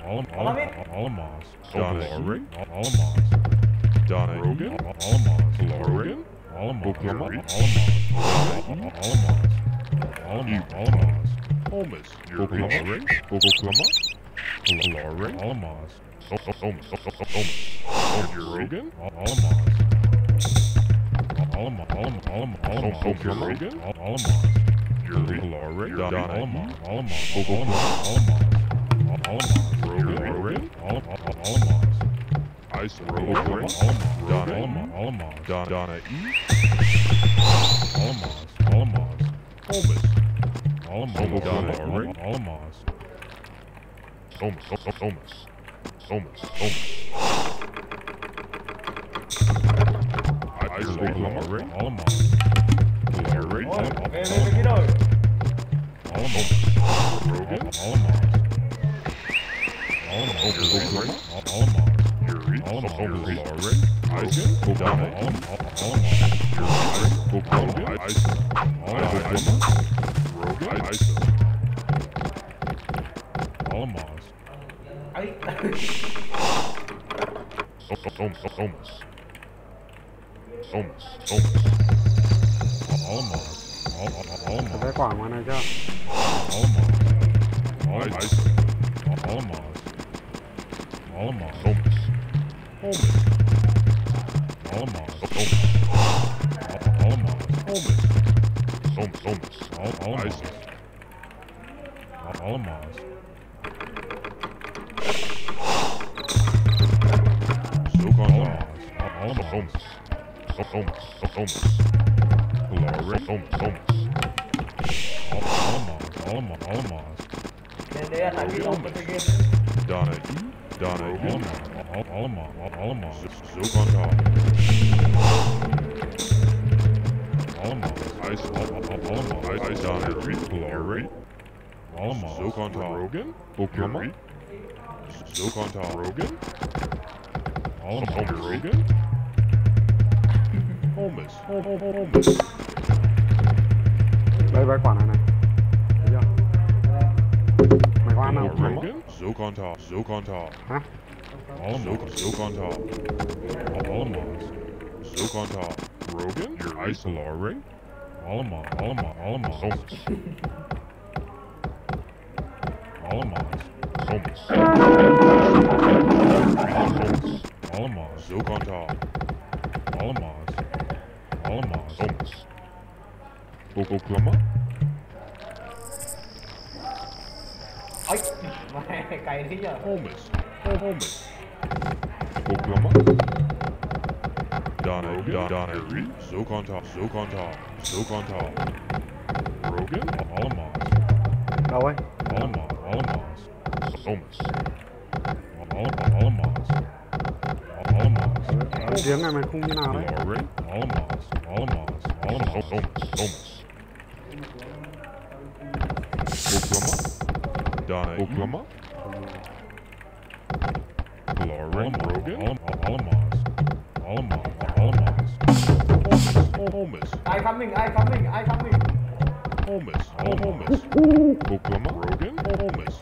Alamos, allemaal, Alamos, allemaal, E, allemaal, Donna Rogan, Alamos, allemaal, Alamos, allemaal, Alamos, allemaal, Alamos, allemaal. Oklahoma, Oklahoma, Oklahoma, Oklahoma, Oklahoma, Oklahoma, Oklahoma, Oklahoma, Alamos, Alamos, Alamos, Alamos, Alamos, Alamos, Alamos, Alamos, Alamos, Alamos, Ice Alamos, Donna, Alamos, Donna E. Alamos, Alamos, Holmes. Alamos. Alamos. Alamos. Alamos. Alamos. Alamos. Alamos. I just read Alamos. Alamos. Alamos. Alamos. Alamos. Alamos. Alamos. allemaal alright. Ijsje, koop allemaal, allemaal. Koop allemaal ijsje. Allemaal ijsje om. Allemaal soms. Allemaal soms. Soms, soms. Al, allemaal. Allemaal. Zo kan allemaal. Allemaal soms. Soms, soms. Glory. Soms, soms. Allemaal, allemaal, allemaal. Allemaal. Donna, you? daar ook allemaal, allemaal, allemaal. Zo, zo kan het gaan. Allemaal, ijs, allemaal, ijs aan het Glory. Allemaal, zo kan het gaan. Rogan? Ook allemaal. Zo kan het gaan. Rogan? Allemaal, Rogan? Homes, homes. Wij werken aan, hè? Ja. Maar waar nou, Rogan? Zo kan zo kan het. Allemaal, zo. Allemaal, zo. Rogan, your Isolar ring? Alama. Allemaal, allemaal, allemaal. Soms. Allemaal, soms. Soms. Allemaal, zo kan het haar. Allemaal, allemaal, Pepe, caerilla. Olmos. Olmos. Oh, Oklahoma. Donner, Don, Donnery, Zokantar, Zokantar, Zokantar. Rogan, Alamos. No way. Alamos, Alamos, Somas. Alamos, Alamos. Tiếng này mày không như nào đấy. Alamos, Alamos, Alamos, Alamos, Somas. Oklahoma. Donna, Oklahoma. Gloring, Rogan, Alamos, Alamos, Alamos, Holmes, I coming, I coming, I coming. Holmes, Holmes, Oklahoma, Rogan, Holmes.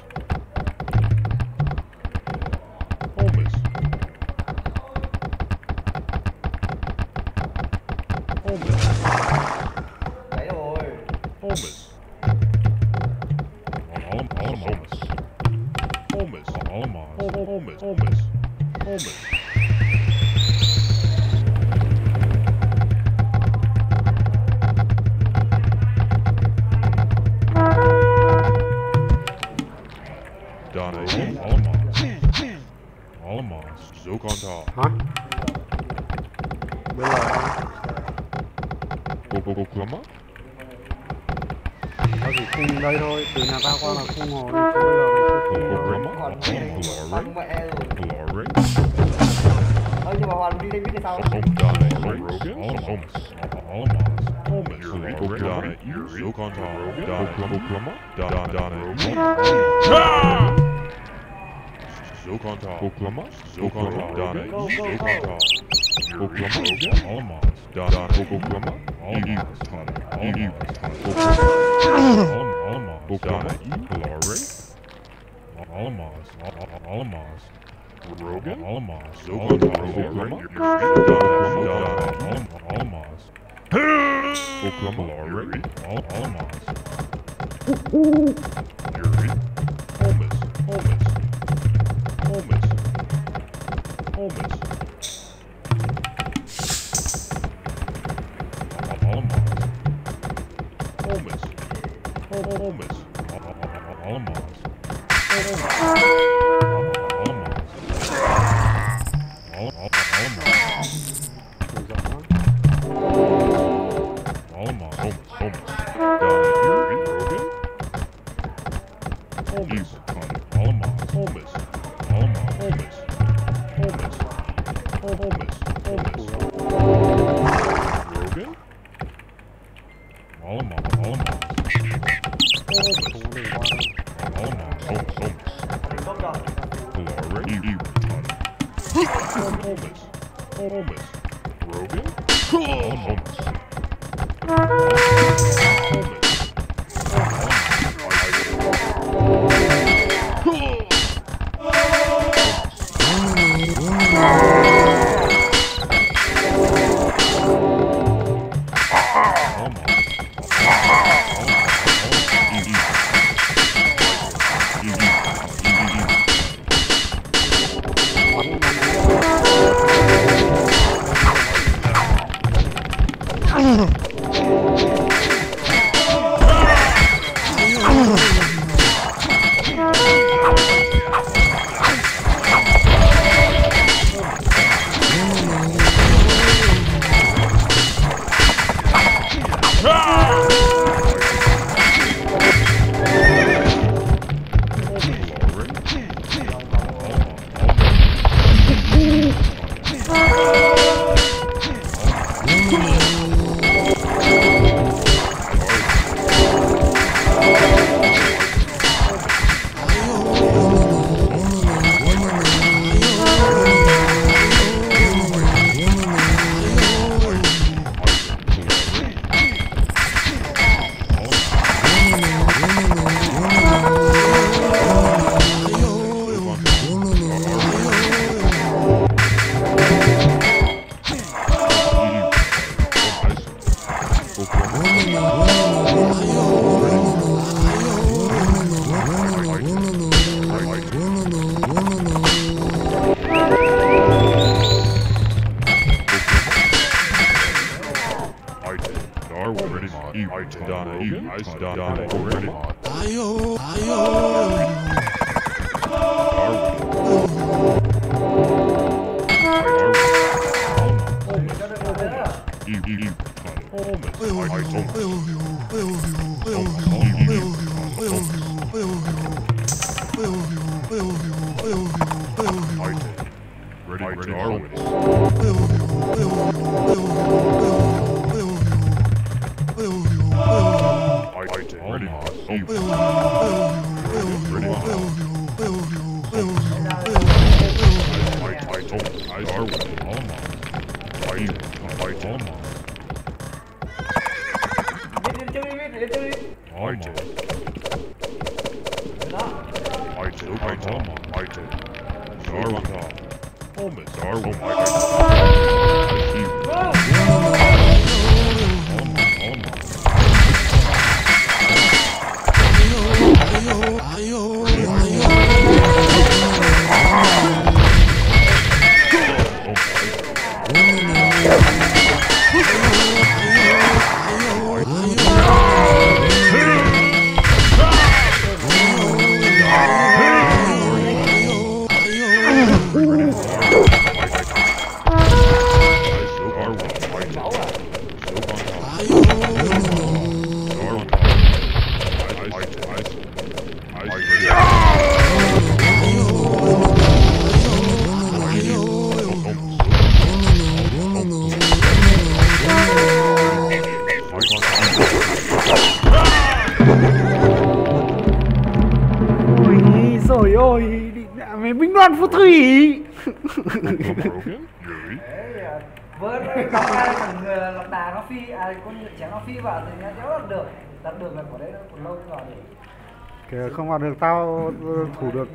Không vào được tao ờ, thủ được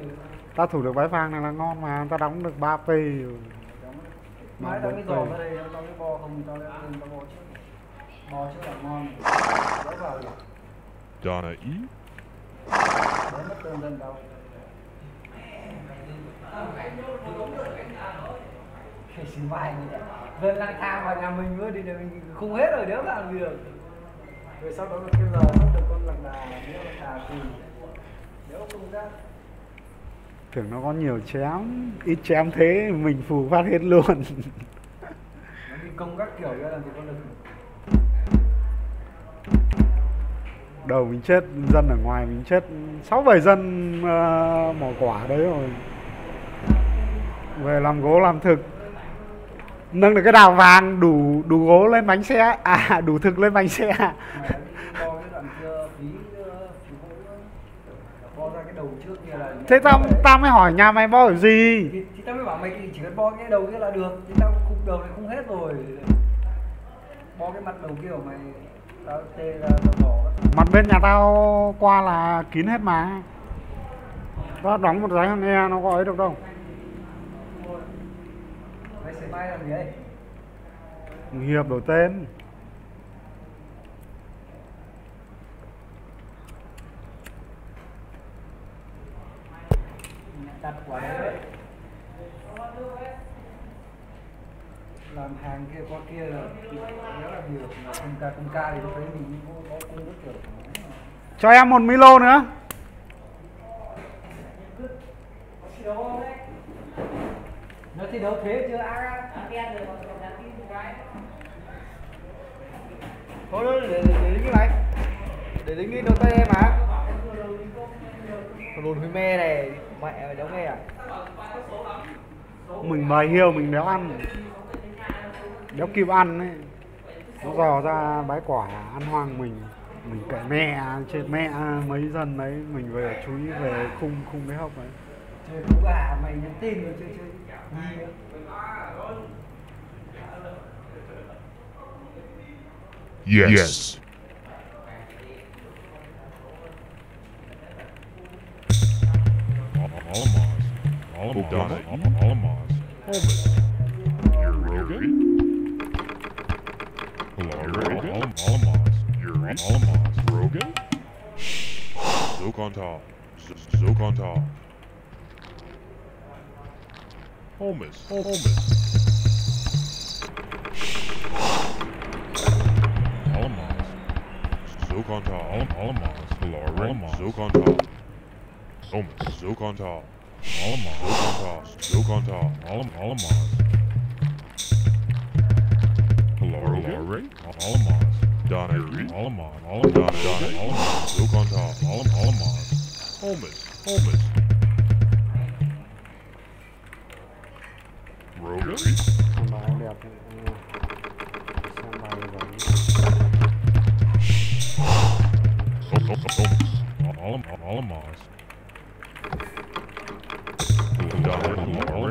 Tao thủ được bãi vàng này là ngon mà Tao đóng được 3 p mới bốn p. ra đây, tao không, trước. Trước là ngon. Đéo vào được. Donna E. Dân vậy. Dân lang thang vào nhà mình nữa thì mình không hết rồi đéo làm gì được. Rồi sau đó là cái giờ sắp được con lạc đà, nếu lạc đà thì. Tưởng nó có nhiều chém Ít chém thế mình phù phát hết luôn. Công các kiểu ra làm gì có lực. Đầu mình chết Dân ở ngoài mình chết 6-7 dân ờ, mỏ quả đấy rồi. Về làm gỗ làm thực. Nâng được cái đào vàng đủ đủ gỗ lên bánh xe. À đủ thực lên bánh xe Mà bo cái đoạn kia phí ờ, phí gỗ nữa. bo ra cái đầu trước kia là Thế tao tao mới hỏi nhà mày bo kiểu gì? Thì, thì tao mới bảo mày chỉ cần bo cái đầu kia là được. Thì tao khúc đầu này không hết rồi. Bo cái mặt đầu kia của mày tao tê ra tao bỏ. Mặt bên nhà tao qua là kín hết mà. Tao đóng một giấy nghe nó có ấy được đâu. Mày sẽ mai làm gì ấy? Hiệp đổi tên đặt quả đấy. Làm hàng kia qua kia là rất là nhiều mà công ca công ca thì thấy mình có có cung rất kiểu Cho em một Milo nữa. Nó thi đấu thế chưa á? Thôi để để để đứng như này. Để đứng như đầu tay em mà còn lùn huy me này mẹ mày đéo nghe à? Mình mời hiêu mình đéo ăn. Đéo kịp ăn ấy. Nó dò ra bãi quả ăn hoang mình. Mình kệ mẹ chết mẹ mấy dân đấy. Mình về chú ý về khung khung cái hốc đấy chơi cú gà mày nhắn tin rồi chơi chơi Nhi á. Yes. Alamaz, Alamaz, Alamaz, Orbit. You're Rogan? Alamaz, Alamaz, Rogan? Zoke on top, Zoke on top. Holmes, Holmes. Alamaz, Zoke on top, Alamaz, Alamaz, Zoke on top. Zomas, Zokantar, Alamar, Zokantar, Zokantar, Alam, Alamar. Alarare, Alamar, Donari, Alamar, Alam, Don, Don, Alamar, Zokantar, Alam, Alamar. Holmes, Holmes. Rogary. Alamaz. All of them. All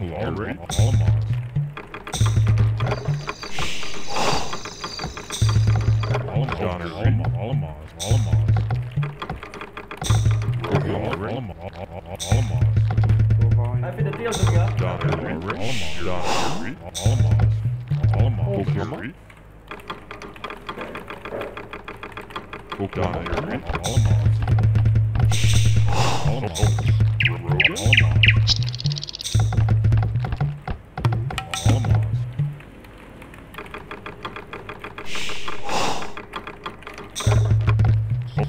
of them.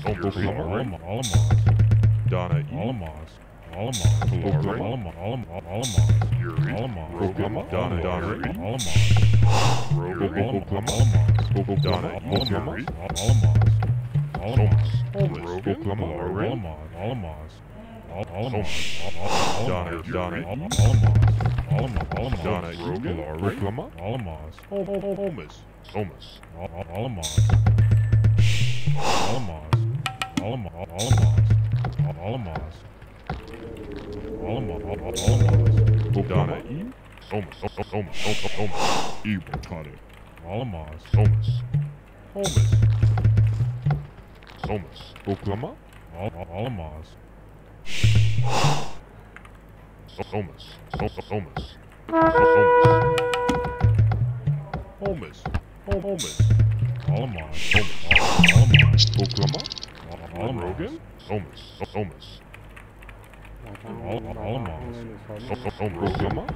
Pierce Alamar, Alamaz, Donna E. Alamaz, Alamaz, Alamaz, Alamaz, Alamaz, Yuri, Alamaz, Donna, Donna E. Alamaz, Alamaz, Alamaz, Donna E. Alamaz, Alamaz, Alamos, Rogan, Alamos, Alamos, Alamos, Donna, Donna, Alamos, Alamos, Alamos, Donna, Rogan, Alamos, Alamos, Alamos, Alamos, Alamos, Alamos, Allemaal. Allemaal. Allemaal. Allemaal. Dana i. Thomas. Thomas. Thomas. I botade. Allemaal. Somas. Thomas. Somas. Oklama. Allemaal. Somas. Somas. Somas. Thomas. Thomas. Allemaal. Thomas. Allemaal. Alamos. Alamos. Alamos. Alamos. Alamos.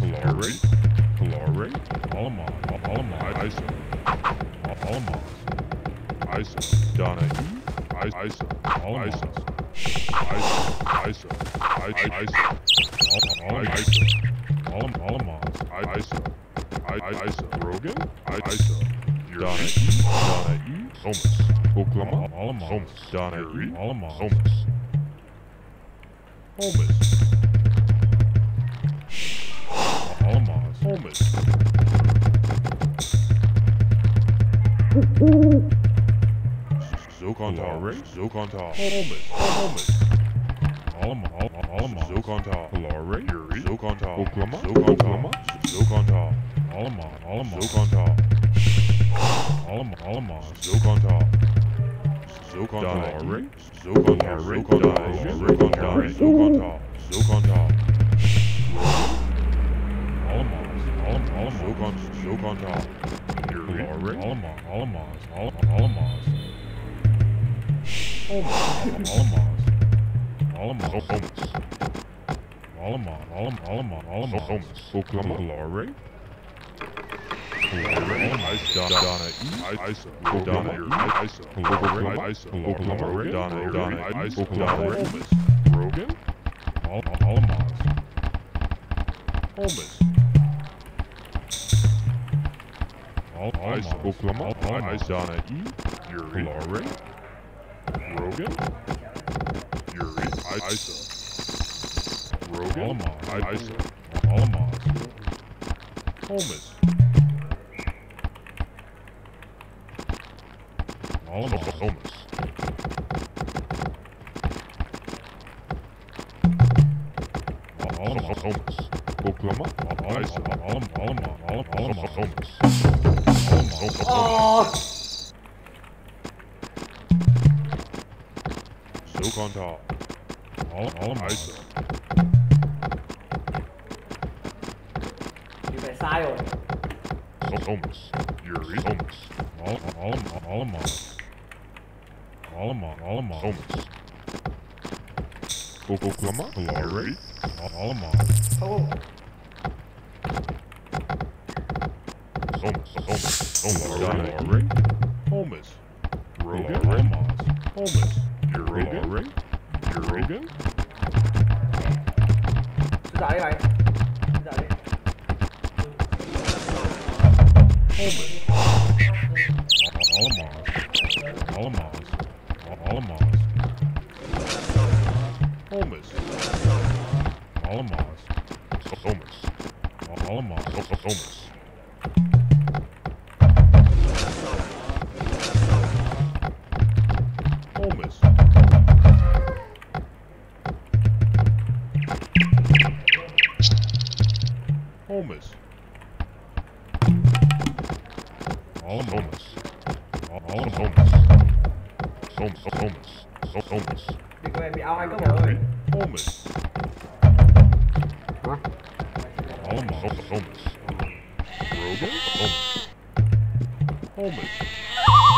Colorate. Colorate. Alamos. Alamos. Iso. Alamos. Iso. Donna E. Iso. Alamos. Iso. Iso. Iso. Iso. Alamos. Iso. Iso. Rogan. Iso. Soms. Soms. Ook allemaal. Allemaal. Soms. Daarheen. Allemaal. Soms. Soms. Allemaal. Soms. Zo kan het. Zo kan het. Soms. Soms. Allemaal. Allemaal. Zo kan het. Larry. Zo kan het. Ook allemaal. Zo kan het. Zo kan het. Allemaal. Allemaal. Zo kan het. Allemaal, allemaal. Zo kan het. Zo kan het al. Zo kan het al. Zo kan het. Zo kan het al. Zo kan het al. Zo kan het. Allemaal, allemaal, allemaal. Zo. Allemaal, allemaal, allemaal, allemaal. Allemaal, allemaal. Allemaal, allemaal. Allemaal, allemaal, allemaal. Allemaal. Rogan, Alamos, Holmes, Alamos, Oklahoma, Alamos, E, Yuri, Lorry, Rogan, Yuri, Isa, Rogan, Isa, Alamos, Holmes. allemaal gommers. Allemaal gommers. Oklahoma. Allemaal, allemaal, allemaal, allemaal gommers. Allemaal gommers. Zo kan dat. Allemaal uit. Je bent saai hoor. Gommers. Jullie gommers. Allemaal, allemaal. Allemaal, allemaal. Thomas. Go, go, go. Allemaal? Alright. Allemaal. Hallo. Thomas, Thomas, Thomas. Alright. Thomas. Rogan. Thomas. Thomas. You're Rogan. Alright. You're Rogan. Ze daar, ja. Ze daar, Thomas. Allemaal. Allemaal. Allemaal. Pommes. Allemaal. Sommers. Allemaal. Sommers. Pommes. Pommes. homeless. All Alle. Om, om, om, om, มีเอาไงก็บอกเลย om, om, om, om, Robot? om, om, om,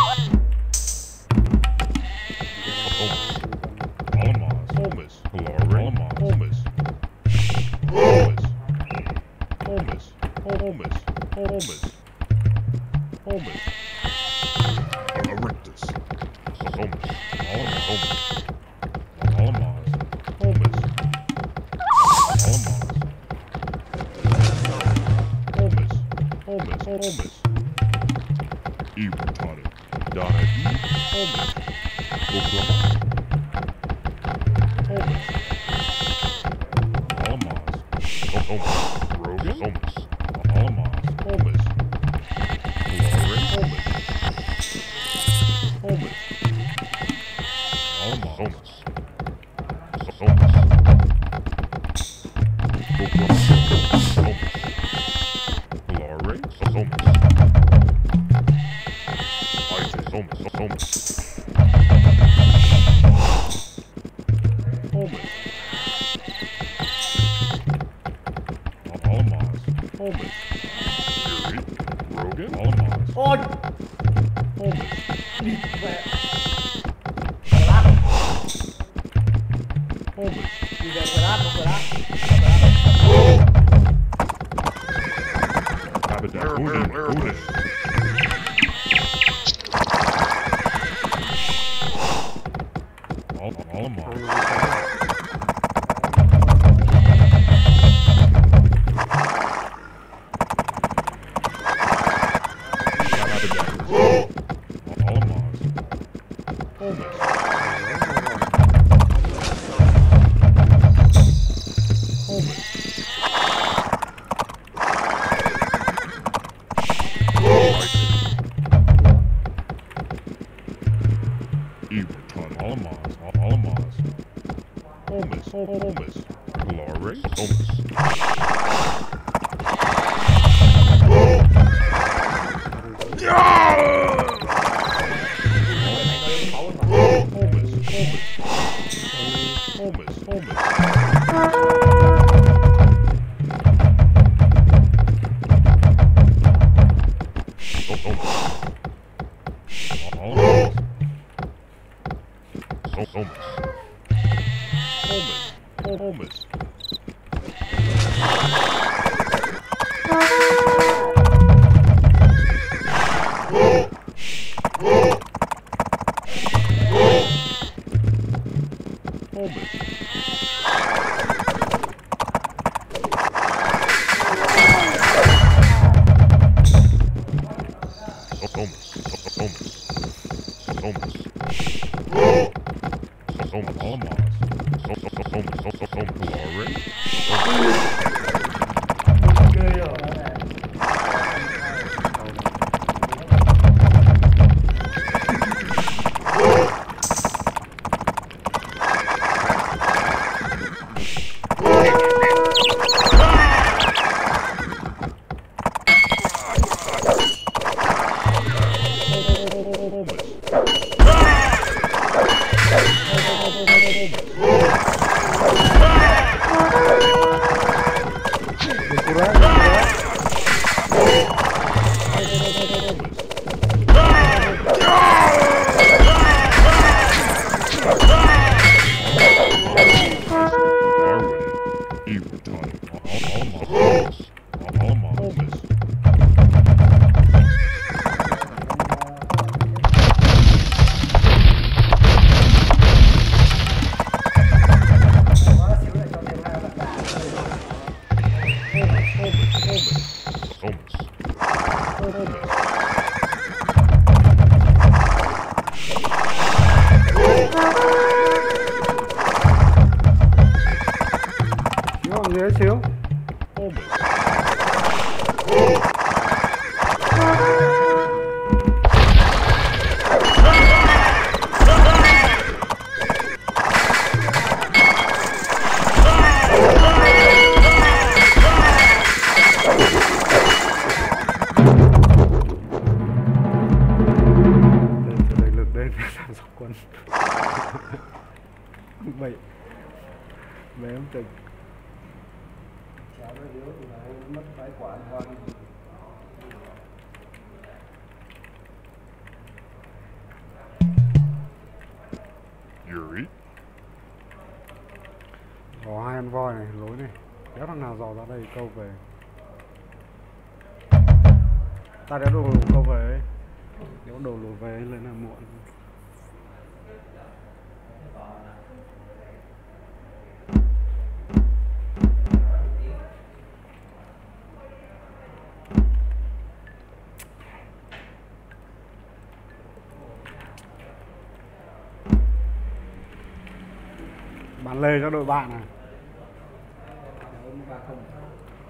lề cho đội bạn à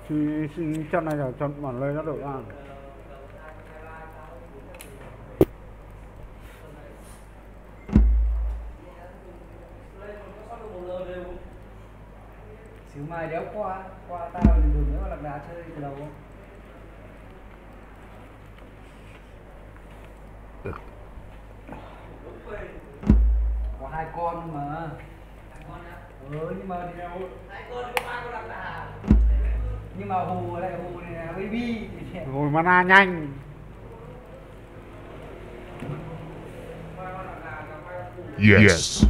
thì xin chân này là chân bản lề cho đội bạn. Xíu mai đéo qua qua tao thì đừng nữa lạc đà chơi từ đầu. Có hai con mà ừ nhưng mà thì đâu nhưng mà hù lại hù này là baby thì rồi mana nhanh Yes.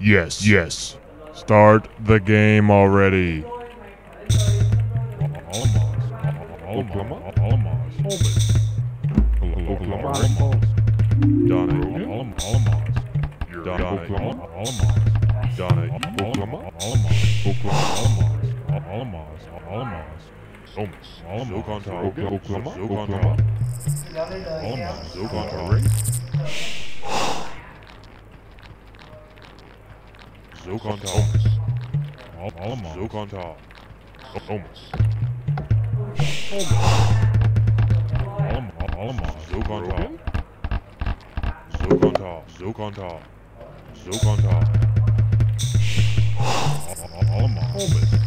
Yes, yes. Start the game already. Oklahoma, Oklahoma, allemaal. Dan allemaal. Dan allemaal. Dan allemaal. Allemaal. all Allemaal. Soms. Allemaal. Zo kan het ook. Zo kan het ook. Allemaal. Zo kan het. Zo kan het allemaal. Zo kan het al. Zo kan het al. Zo kan het al. Zo kan het al. Allemaal hobbits.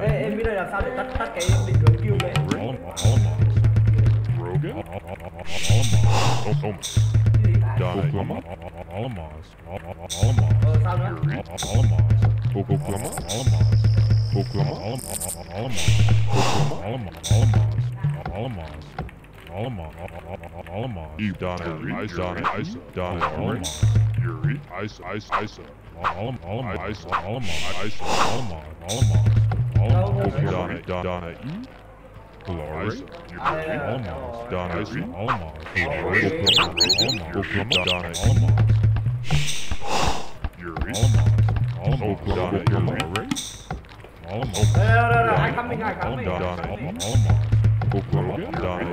Ê, em biết đây làm sao để tắt tắt cái định hướng kêu vậy? Allemaal. Allemaal. Rogan? Allemaal. Allemaal. Allemaal, Allemaal. Allemaal. Allemaal. allemaal, Allemaal. allemaal, Allemaal. allemaal, Allemaal. Allemaal. Allemaal. Allemaal. Allemaal. allemaal, allemaal, allemaal, allemaal, allemaal, allemaal. allemaal, allemaal, allemaal, allemaal, Allemaal, allemaal, allemaal, allemaal, allemaal, allemaal, allemaal. Allemaal. Daar, daar, daar. Glory. Almost done. Almost. Almost done. Almost. Yuri. Almost done. Yuri. Almost. No, no, no. I'm coming. I'm coming. Almost. Almost done.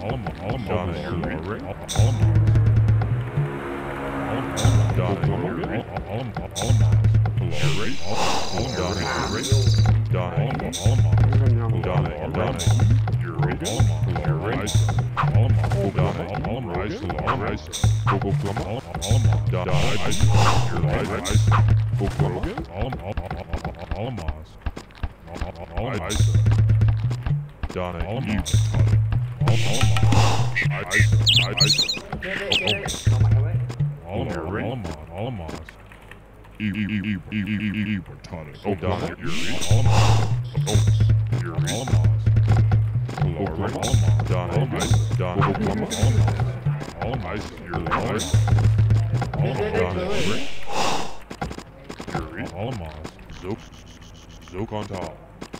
Almost. Almost done. Yuri. Almost. Almost done. Yuri. Almost. Almost. Glory. Almost done. Yuri. Done. Alamaz. Alamaz. Ebertonic. Oh, God. Zook on top.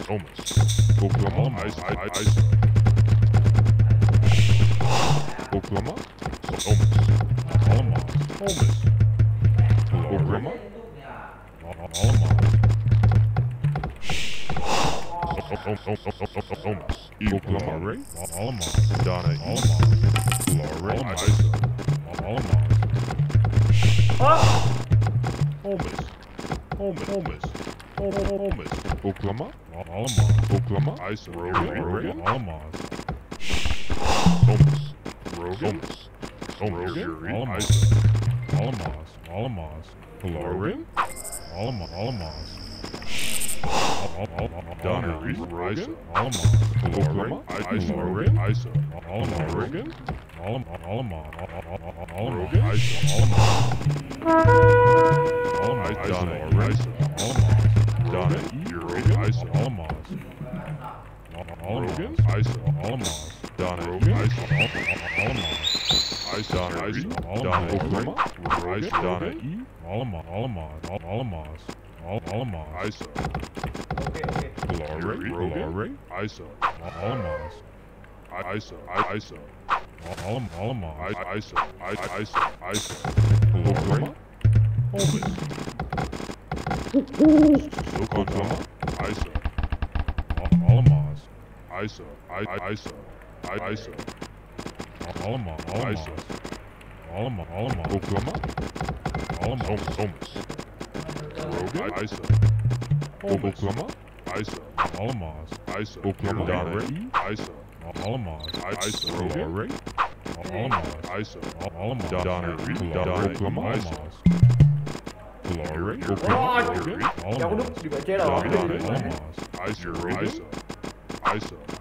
Omas. Oklahoma. Ice. Ice. Oklahoma. Omas. Oklahoma. Omas. Oklahoma. Eagle Glory, Alamon, Donna, Alamon, Glory, Isa, Alamon. Holmes, Holmes, Holmes, Holmes, Oklahoma, Alamon, Oklahoma, Isa, Rogan, Rogan, Alamon. Holmes, Rogan, Holmes, Rogan, Alamon, Isa, Alamon, Alamon, Glory. Alamos. Alamos. Donner, Risa, Alamos. Oklahoma, Iso, Iso, Alamos, Oregon, Alamos, Alamos, Alamos, Iso, Alamos. Alamos, Donner, Risa, Alamos. Donner, Eurasia, Iso, Alamos. Alamos, Iso, Alamos. Donner, Iso, Alamos. Aizsāņojas, aizsāņojas, Alma, Alma, Alma, Alma, Glory, Glory, Isa, Almas, Isa, Isa, Alma, Alma, Isa, Isa, Isa, Glory, Omis, Sukantama, Isa, Almas, Isa, Isa, Isa, Isa. Allemaal, allemaal. Duitsland. Allemaal, allemaal. Oklahoma. Allemaal. Soms. Groningen. IJsland. Oklahoma. IJsland. Allemaal. IJsland. Oklahoma. IJsland. Allemaal. IJsland. Rory. Allemaal. IJsland. Allemaal. Donnery. Donnery. Oklahoma. IJsland. Glory. Oklahoma. Allemaal. Donnery. Allemaal. IJsland. IJsland. IJsland.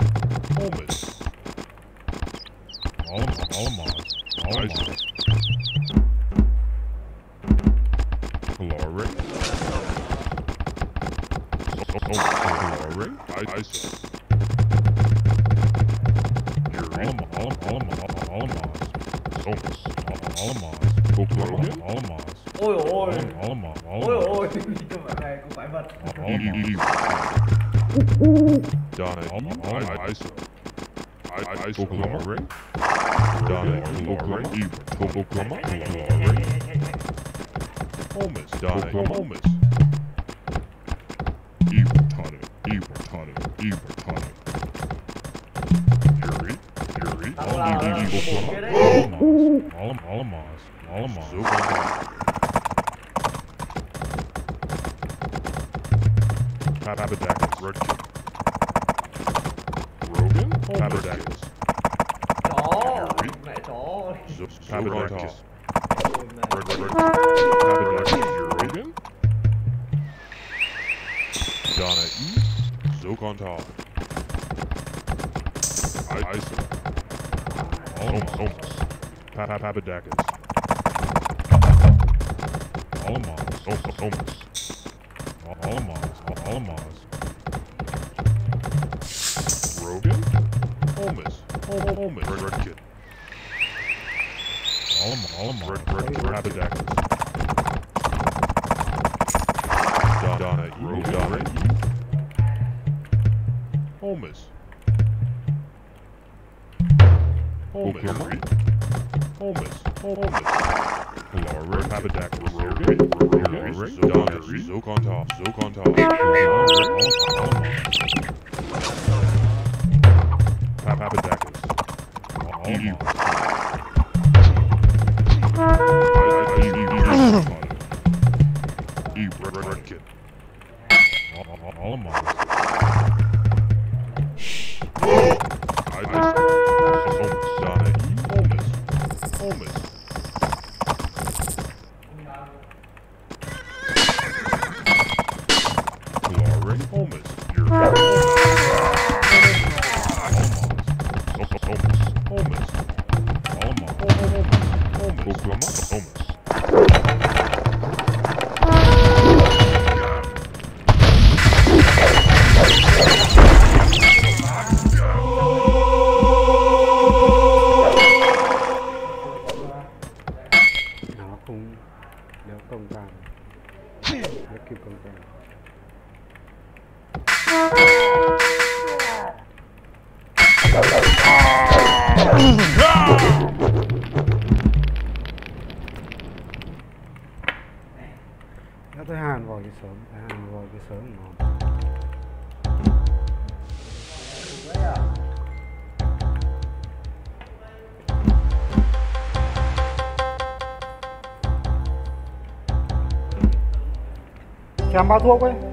làm bao thuốc ấy.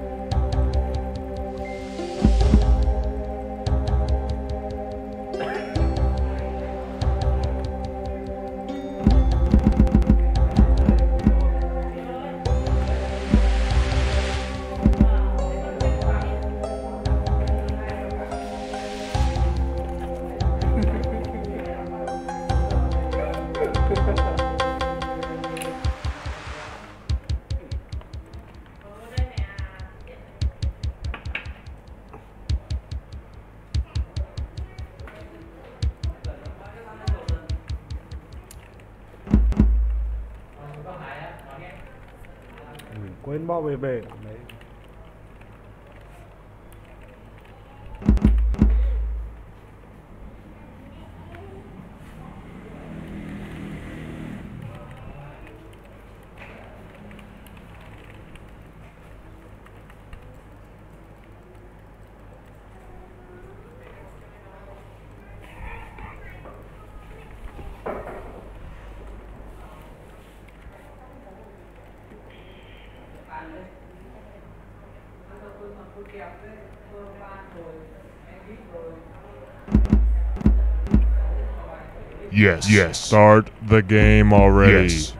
bao bề bề Yes. Yes. Start the game already. Yes.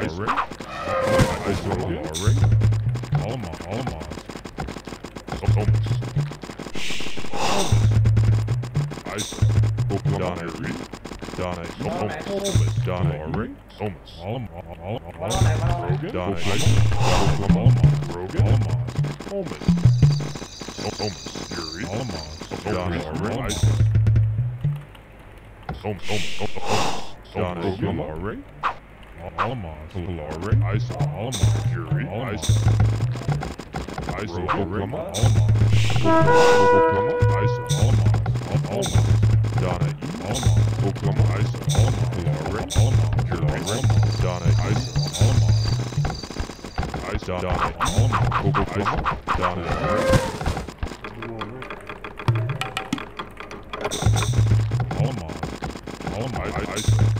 Ice ring. Ice ring. Ice ring. Alma, Alma. Almas. Ice. Donna ring. Donna. Almas. Donna ring. Almas. Alma. Alma. Rogan. Donna. Alma. Rogan. Alma. Almas. Almas. Yuri. Alma. Donna ring. Ice. Almas. Almas. Almas. Donna ring. Alamon, Polare, Iso, Alamon, Curie, Iso, Iso, Oklahoma, Alamon, Oklahoma, Iso, Alamon, Alamon, Donna, E, Alamon, Oklahoma, Iso, Alamon, Polare, Alamon, Curie, Alamon, Donna, Iso, Alamon, Iso, Donna, Alamon, Oklahoma, Donna, Alamon, Alamon, Iso,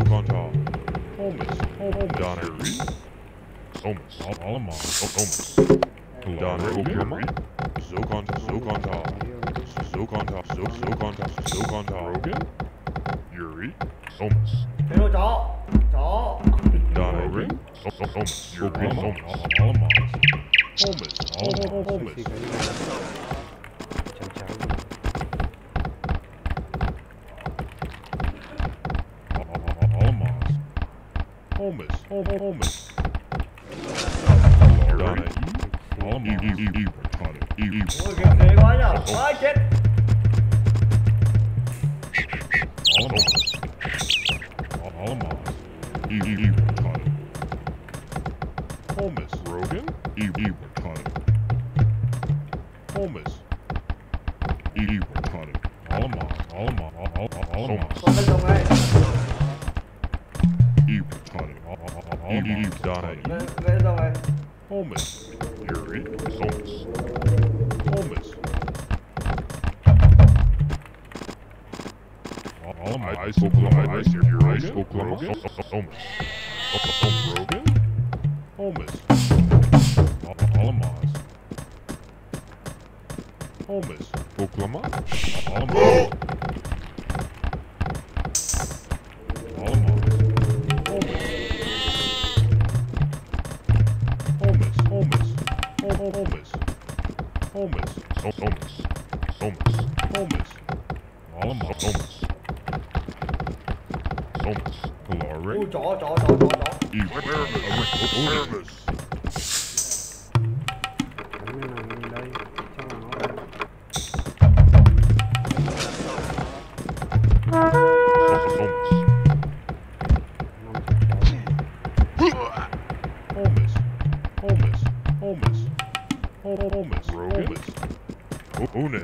ook aan tafel. Hommes, Donnery. Hommes, allemaal. homes. Donnery, ook allemaal. Zo kan zo kan tafel. Zo kan tafel, zo, zo kan tafel, zo kan tafel. Rogan? Yuri? Hommes. Heel tafel. Donnery? Hommes, Yuri, Hommes, allemaal. homes, allemaal. homeless, homeless. Bugün eyvallah, hakem. Alamaz. Alamaz. İyi bakalım. Holmes. Rogan. İyi bakalım. Holmes. İyi bakalım. Alamaz. Alamaz. Alamaz. Alamaz. EDD.ie. Homus. Your results. Homus. All my ice will blow my ice here. Your ice will blow my ice. Homus. Homus. Homus. Homus. homeless, homeless, homeless, homeless, homeless, all of us homeless, homeless, glory. Ooh, jaw, jaw, jaw, jaw, jaw. Ewermus, Ewermus. Ohne.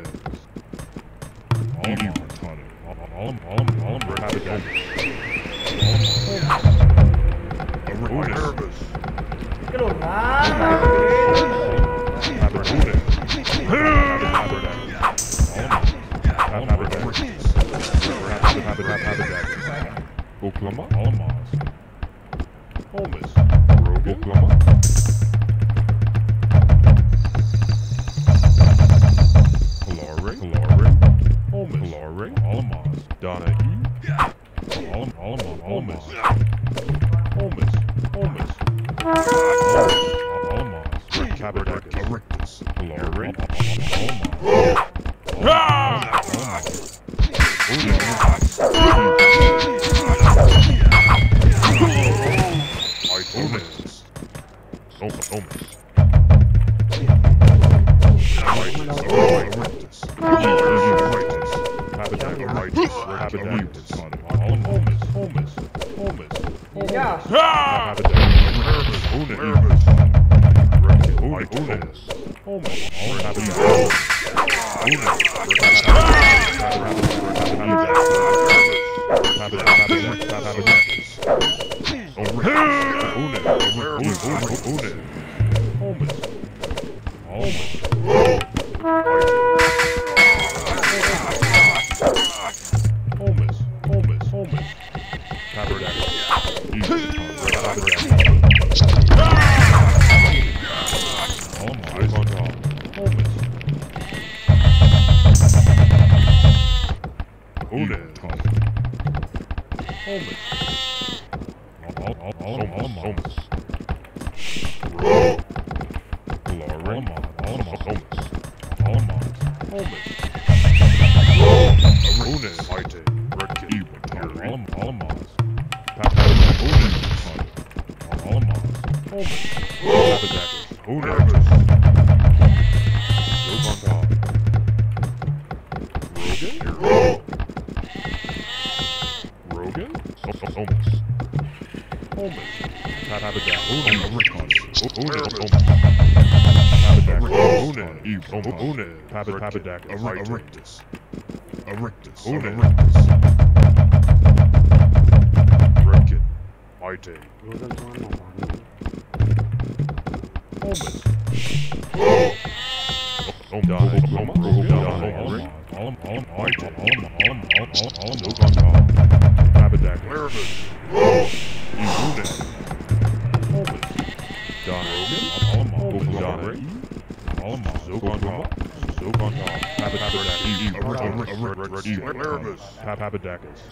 Own it. Papa Papa Dac. Erectus.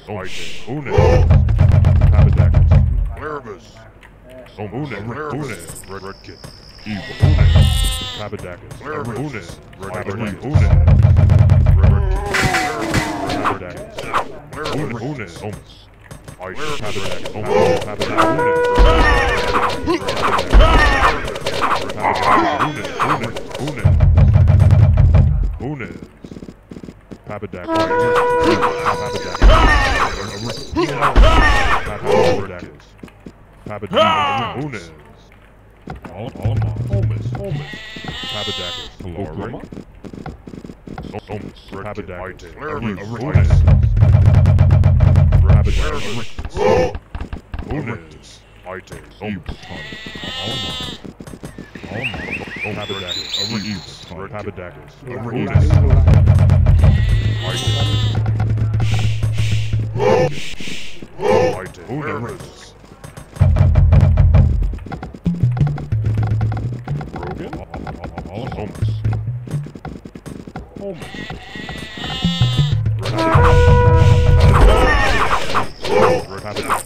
Oite. Une. Habitat. Nervous. Omune. Une. Redkin. Evil. Habitakus. Nervous. Une. Redkin. Une. Rabbits. Rabbits. Rabbits. Rabbits. Item. Obton. Alma. Alma. Haberdacus. Eves. Haberdacus. Otis. Item. Item. Rabbits. happening.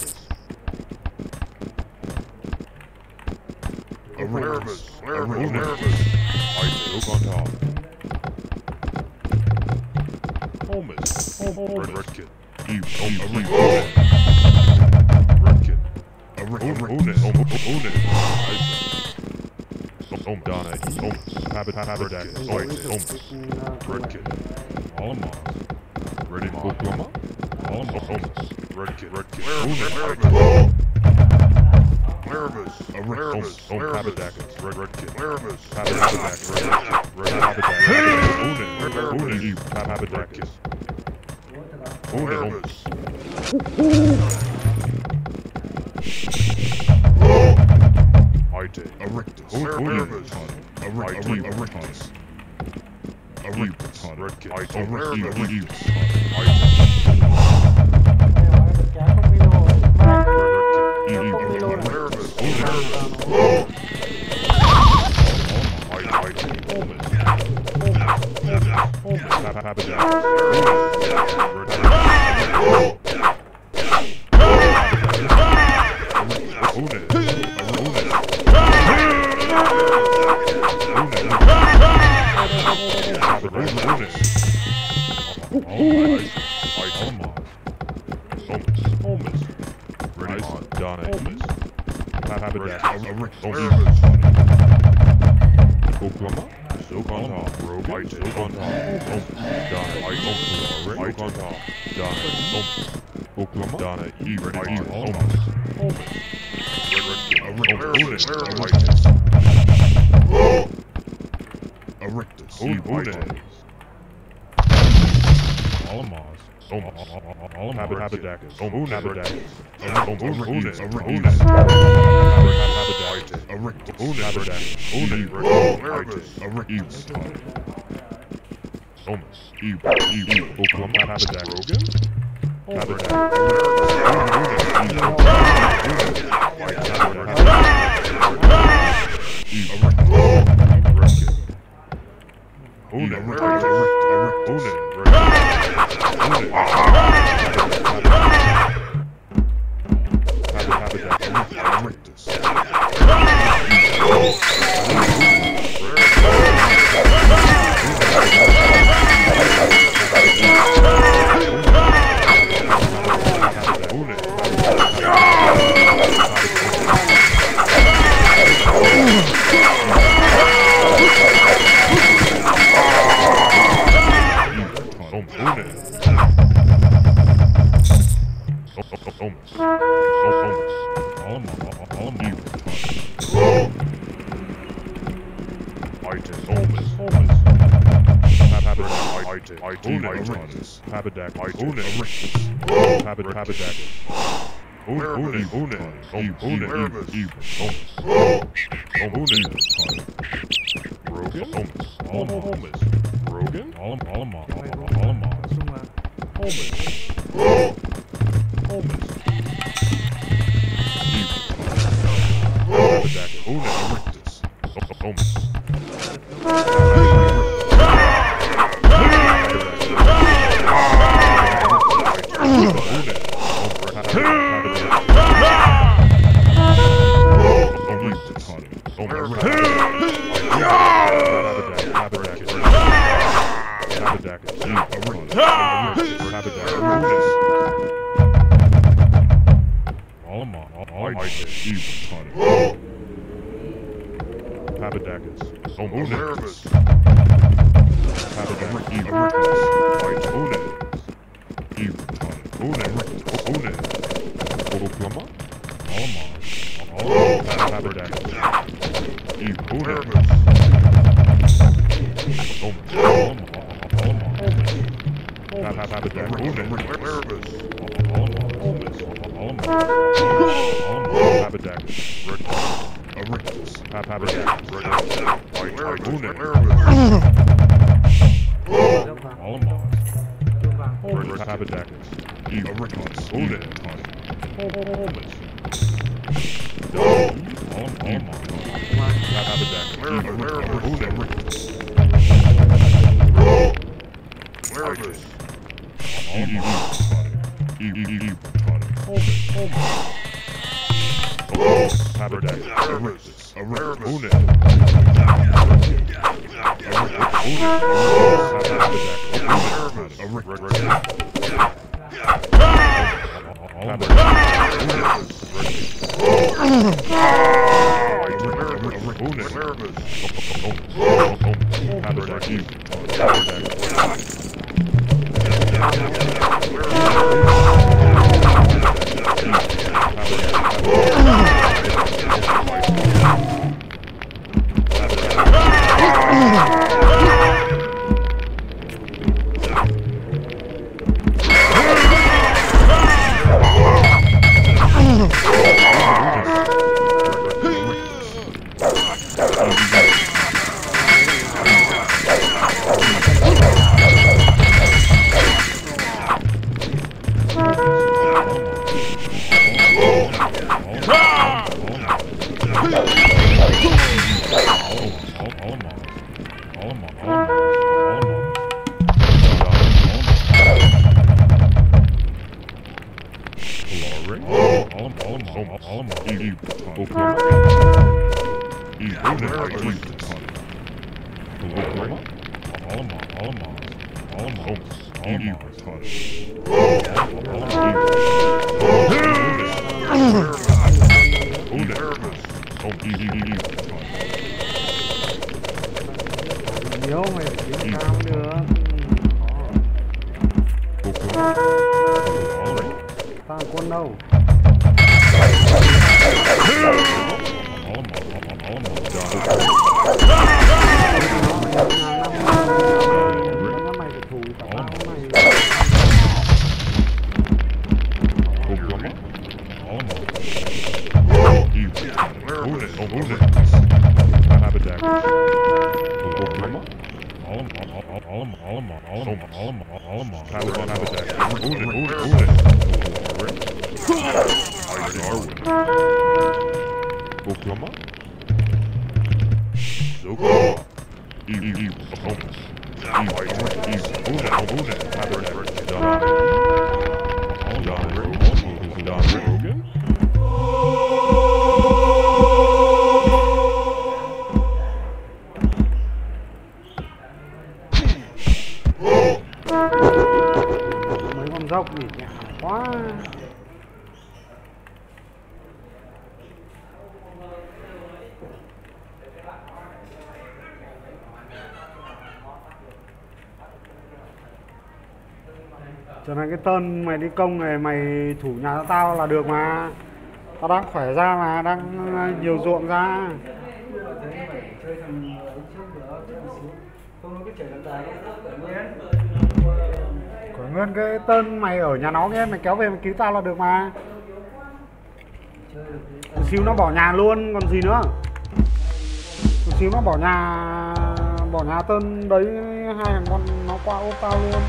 Omune. Omune. Omune. Omune. allemaal, allemaal, allemaal, allemaal. Hobbes. Hobbes. Diep. Hobbes. Hobbes. Hobbes. Hobbes. Hogan? Trở này cái tên mày đi công này, mày thủ nhà tao là được mà. Tao đang khỏe ra mà, đang ờ, nhiều ruộng ra. Thế nguyên cái tên mày ở nhà nó nghe mày kéo về mày cứu tao là được mà. Một xíu nó bỏ nhà luôn, còn gì nữa. Một xíu nó bỏ nhà bỏ nhà tân đấy, hai thằng con nó qua ốp tao luôn.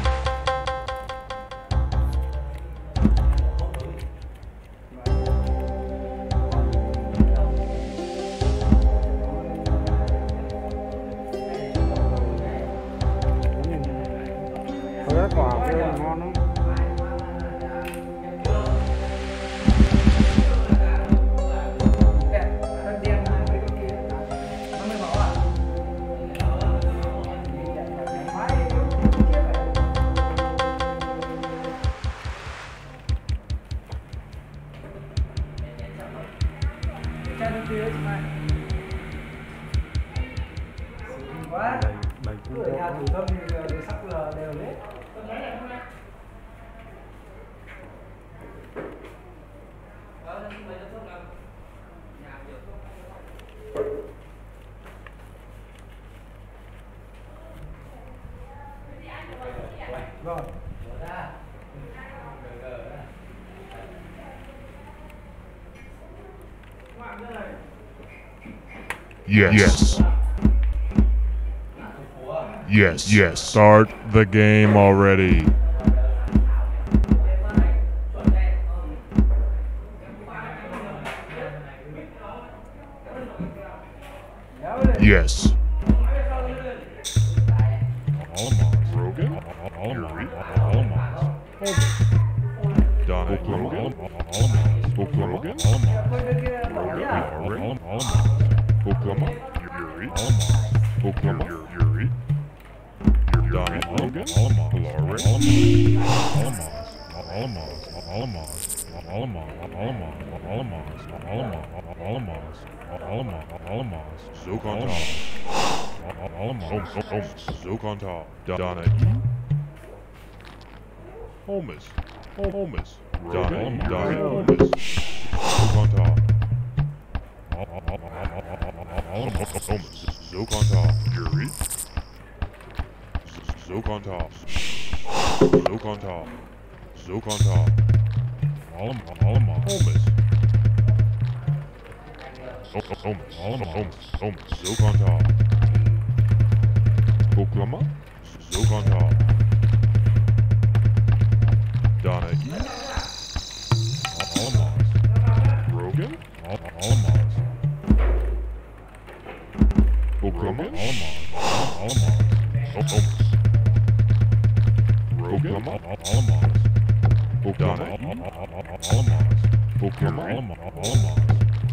No, no. Yes. Yes. Yes. Start the game already. Yes. Allemaal, allemaal. Zo kan het. Allemaal, kom, Zo kan het. Daarna. Homes. Homes. Daarna. Homes. Zo kan het. Allemaal, kom, Zo kan het. Jury. Zo kan het. Zo kan het. Zo kan het. Allemaal, allemaal. Oh, Homes soms, allemaal, soms, zo kan het halen. Proclama, zo kan het halen. Donaghy, allemaal. Rogan, allemaal. Proclama, allemaal, allemaal, soms. Rogan, allemaal. Proclama, allemaal. Proclama, allemaal.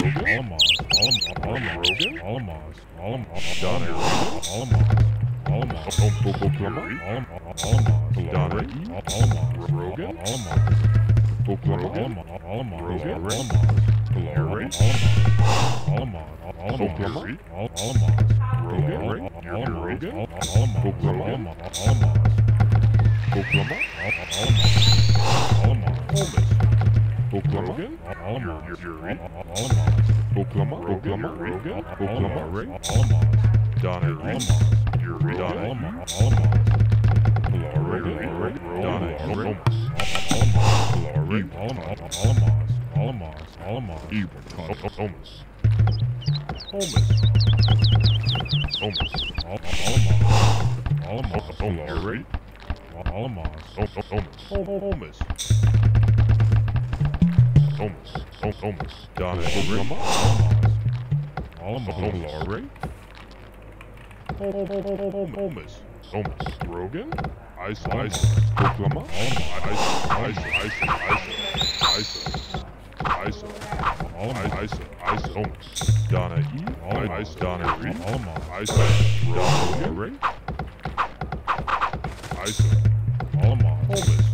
Oklahoma, Oklahoma, Oklahoma, Oklahoma, Oklahoma, Oklahoma, Alamo, Oklahoma, Oklahoma, Oklahoma, Donna, Donna, Alamo, Alamo, Alamos, Alamos, Alamos, Alamos, Alamos, Alamos, Alamos, Alamos, Alamos, Alamos, Alamos, Alamos, Alamos, Thomas, Thomas, Donna, Alamaris, Thomas, Thomas, Rogan, Iceland, Oklahoma, Iceland, Iceland, Iceland, Iceland, Iceland, Iceland, Iceland, Donna E, Iceland, Donna E, Iceland, Donna Ray, Iceland, Alama, Thomas,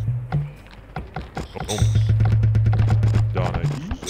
Thomas.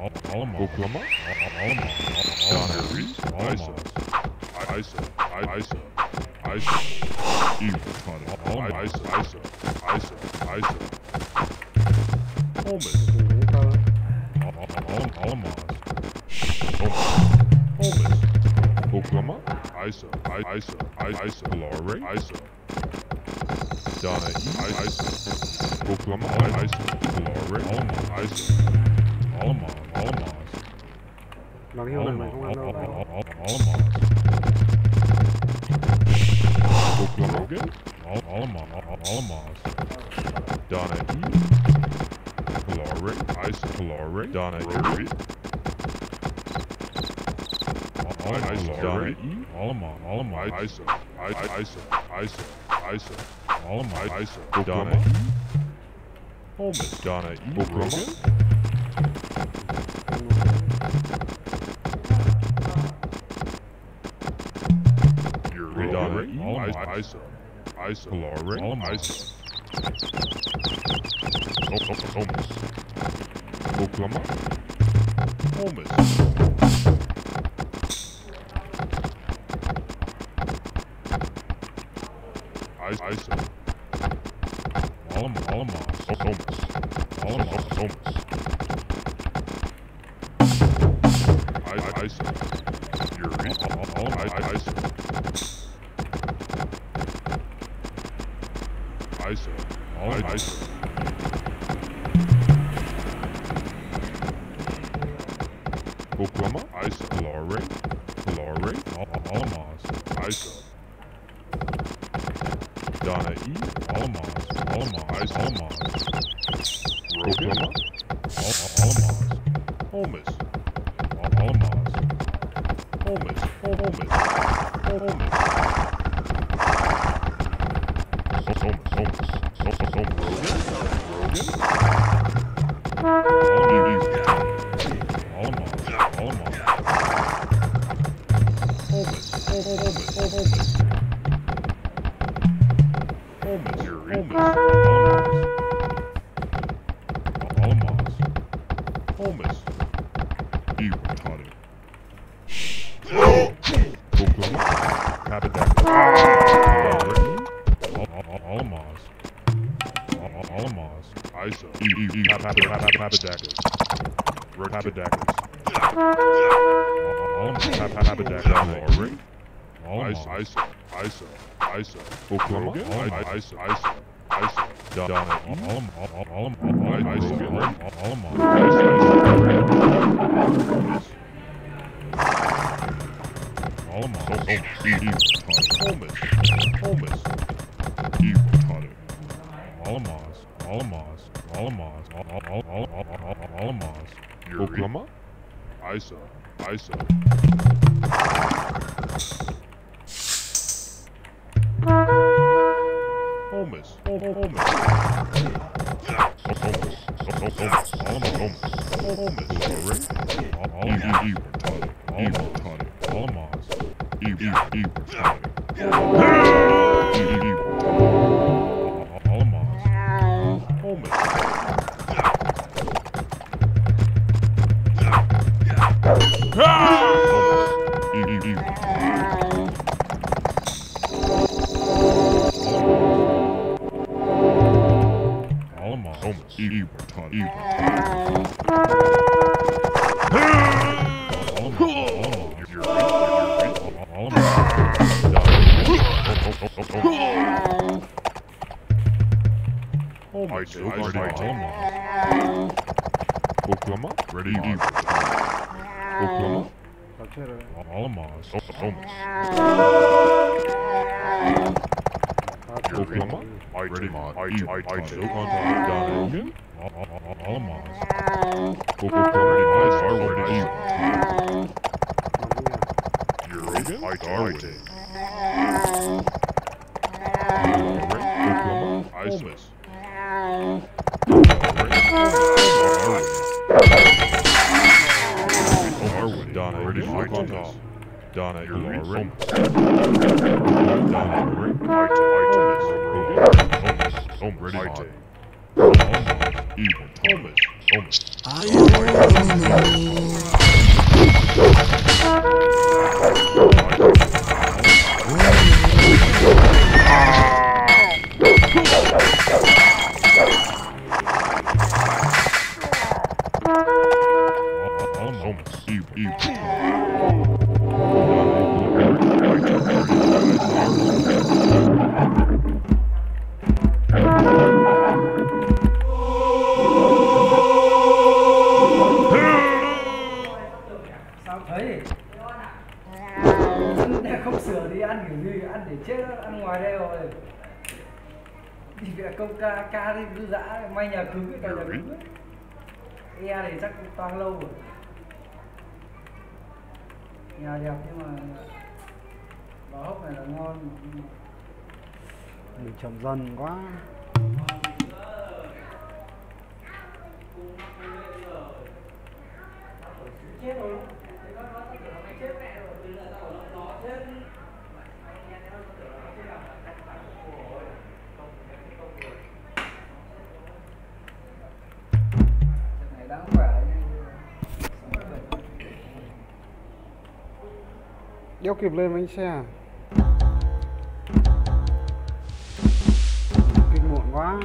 allemaal. Allemaal. Allemaal. IJzer. IJzer. IJzer. IJzer. Ivo allemaal. Allemaal. Omens. Programma. IJzer. IJzer. IJzer. Glory. IJzer. Dana. IJzer. Programma. IJzer. Glory. Allemaal. IJzer. Alamos. Alamos. No, he don't know. Alamos. Alamos. Alamos. Donahue. Caloric. Ice caloric. Donahue. Isocaloric. Alamos. Alamos. Iso. Iso. Iso. Iso. Alamos. Iso. Donahue. Holmes. Donahue. Donahue. You're redoing all my ISO. ISO. Lowering all my ISO. Homus. Oklahoma. Homus. ISO. Allemaal, allemaal, soms. Allemaal, soms. ice. You're in all, all ice. Ice. All ice. Oklahoma, ISO, Lorry, Lorry, Alamos, ISO. Donna E, Alamos, Alamos, Alamos. Oklahoma, không sửa thì ăn kiểu gì ăn để chết á, ăn ngoài đây rồi. Thì việc công ca ca thì cứ dã may nhà cứng cái nhà cứng ấy. e thì chắc cũng toang lâu rồi. Nhà đẹp nhưng mà lò hốc này là ngon mình chậm dần quá. Chết rồi đeo kịp lên bánh xe à? kinh muộn quá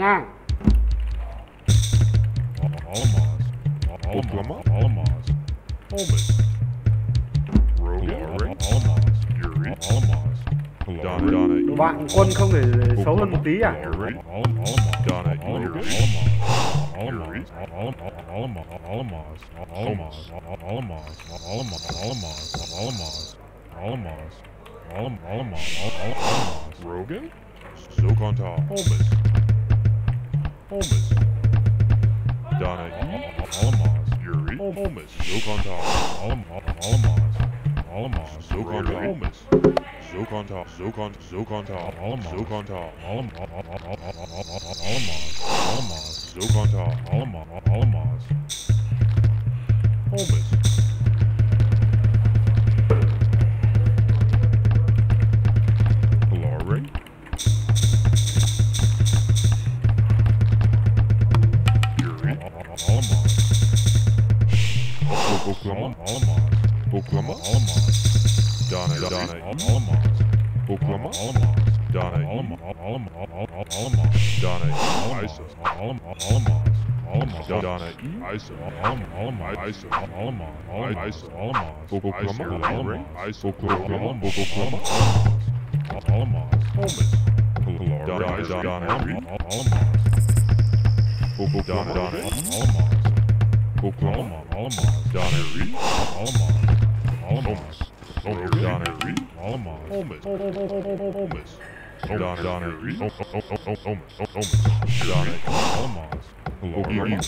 Oklahoma. Alamas. Oklahoma. Alamas. Holman. Rogan. Alamas. Yuri. Alamas. Donna. Donna. Bạn quân không thể xấu hơn một tí à? Donna. Yuri. Alamas. Alamas. Alamas. Alamas. Alamas. Alamas. Alamas. Alamas. Alamas. Alam, Alamas, Alamas, Rogan, Zokonta, Holmes, Almost. Donna Alamos. Yuri Almost. Zokanta So Alamos. Zokanta Almost. Zokanta Zokant Zokanta Alamos. Zokanta Alamos. Alamos. Zokanta Alamos. Alamos. Almost. Oklahoma, Oklahoma, Donna, Donna, Oklahoma, Donna, Donna, Isa, Donna, Isa, Isa, Isa, Oklahoma, Isa, Oklahoma, Oklahoma, Alamos, Holmes, Donna, Donna, Alamos, Oklahoma, Alamos. Oklahoma, Alamos, Donnery, Alamos, Alamos, Donnery, Alamos, Olmes, Olmes, Donnery, Olmes, Olmes, Donnery, Alamos, Alamos, Donnery,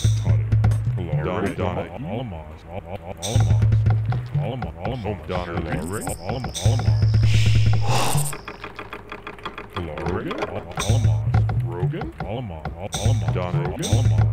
Donnery, Alamos, Alamos, Alamos, Alamos, Donnery, Alamos, Alamos, Rogan, Alamos, Rogan, Alamos, Alamos, Donnery, Alamos.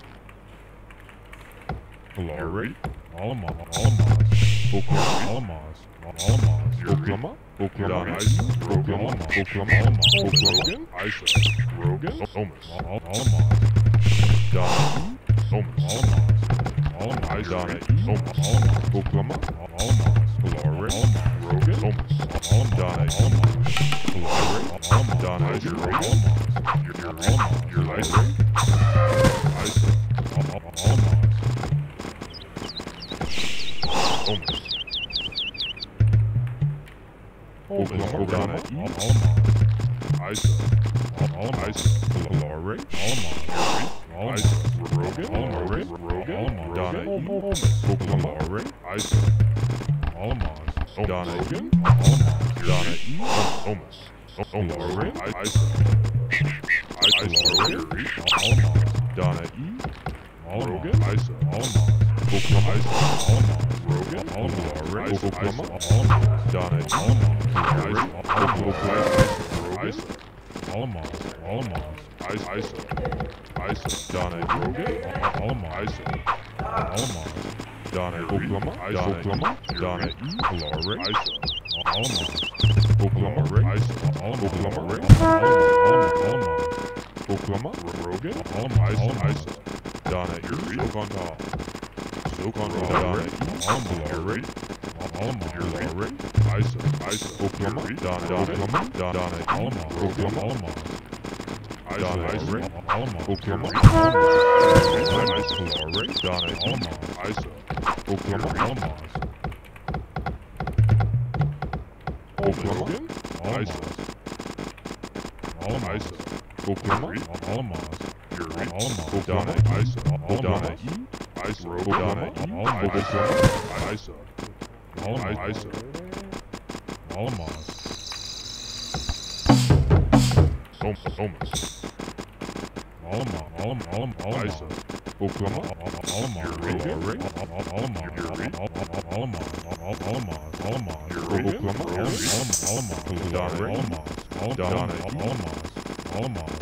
Glory, Alamos, Alamos, Oklahoma, Alamos, Alamos, Oklahoma, Oklahoma, Oklahoma, Oklahoma, Oklahoma, Iceland, Rogan, Alamos, Alamos, Don, Alamos, Alamos, Alamos, Alamos, Alamos, Oklahoma, Alamos, Glory, Alamos, Rogan, Alamos, Alamos, Don, Alamos, Glory, Alamos, Don, Alamos, your Alamos, your life, Iceland, Alamos. Homus. Homus Ogana Eats. Isa. Isa. Valare. Almare. Isa. Rogan. Almare. Rogan. Donna Eats. Oglamare. Isa. Almon. Donna Rogan. Almon. Donna Eats. Homus. Olare. Isa. Isa. Almon. Donna Eats. Rogan. Isa. Almon. Oklahoma, Rogan, Alma, Ice, Ice, Donna, Erie, Von Look on Alright, Alright, Alright, Isa, Isa, Oklahoma, Donna, Oklahoma, Donna, Alma, Oklahoma, Alma. Donna, Isa, Alma, Oklahoma, Alma. Isa, Alright, Donna, Alma, Isa, Oklahoma, Alma. Oklahoma, Isa, Alma, Isa, Oklahoma, Alma. Alamaz, Alamaz, Alamaz,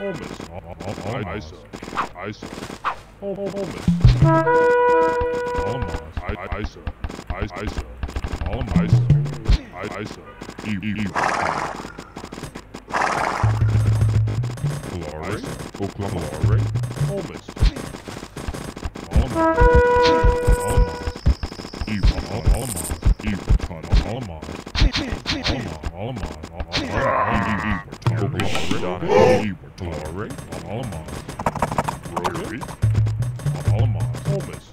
homeless. Homeless. Ice. Homeless. Homeless. Ice. Ice. Ice. Homeless. Ice. Ice. E. E. Glory. Oklahoma. Glory. Homeless. Homeless. Homeless. Eve. Homeless. Eve. Homeless. Homeless. Homeless. Homeless. Homeless. Homeless. Glory, Alamaz, Rotary, Alamaz, Olmis,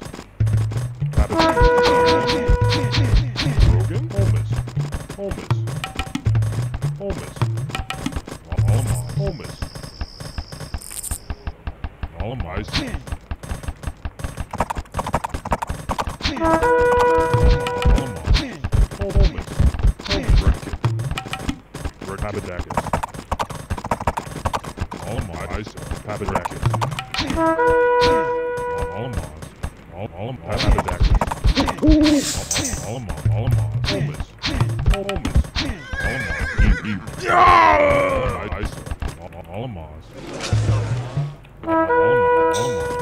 Rogan, Olmis, Olmis, Olmis, Alamaz, Olmis, Alamaz, Alamaz, Olmis, Olmis, Redkit, Red Habitacket. I, I, Papa Jack. All of Moz. All, all of Papa Jack. All of Moz. All of Moz. All this. All this. All of Moz. E, e. Yeah! I, I, all of Moz. All of Moz. All of Moz.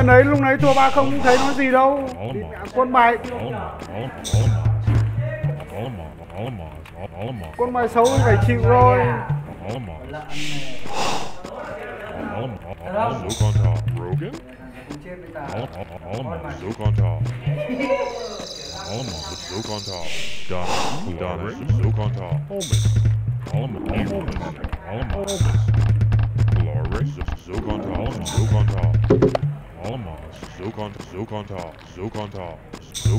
Trận đấy lúc nãy thua ba không thấy nói gì đâu quân bài quân bài xấu phải chịu rồi lợn on top. Rogan? cũng chết on top. Alamos. Zook on top. Donna. Donna. Zook on top. Holmes. Alamos. Alamos. Alamos. Glory. Zook on top. Zook on top. Allemaal. Zo kan, zo kan het haar. Zo kan het. Zo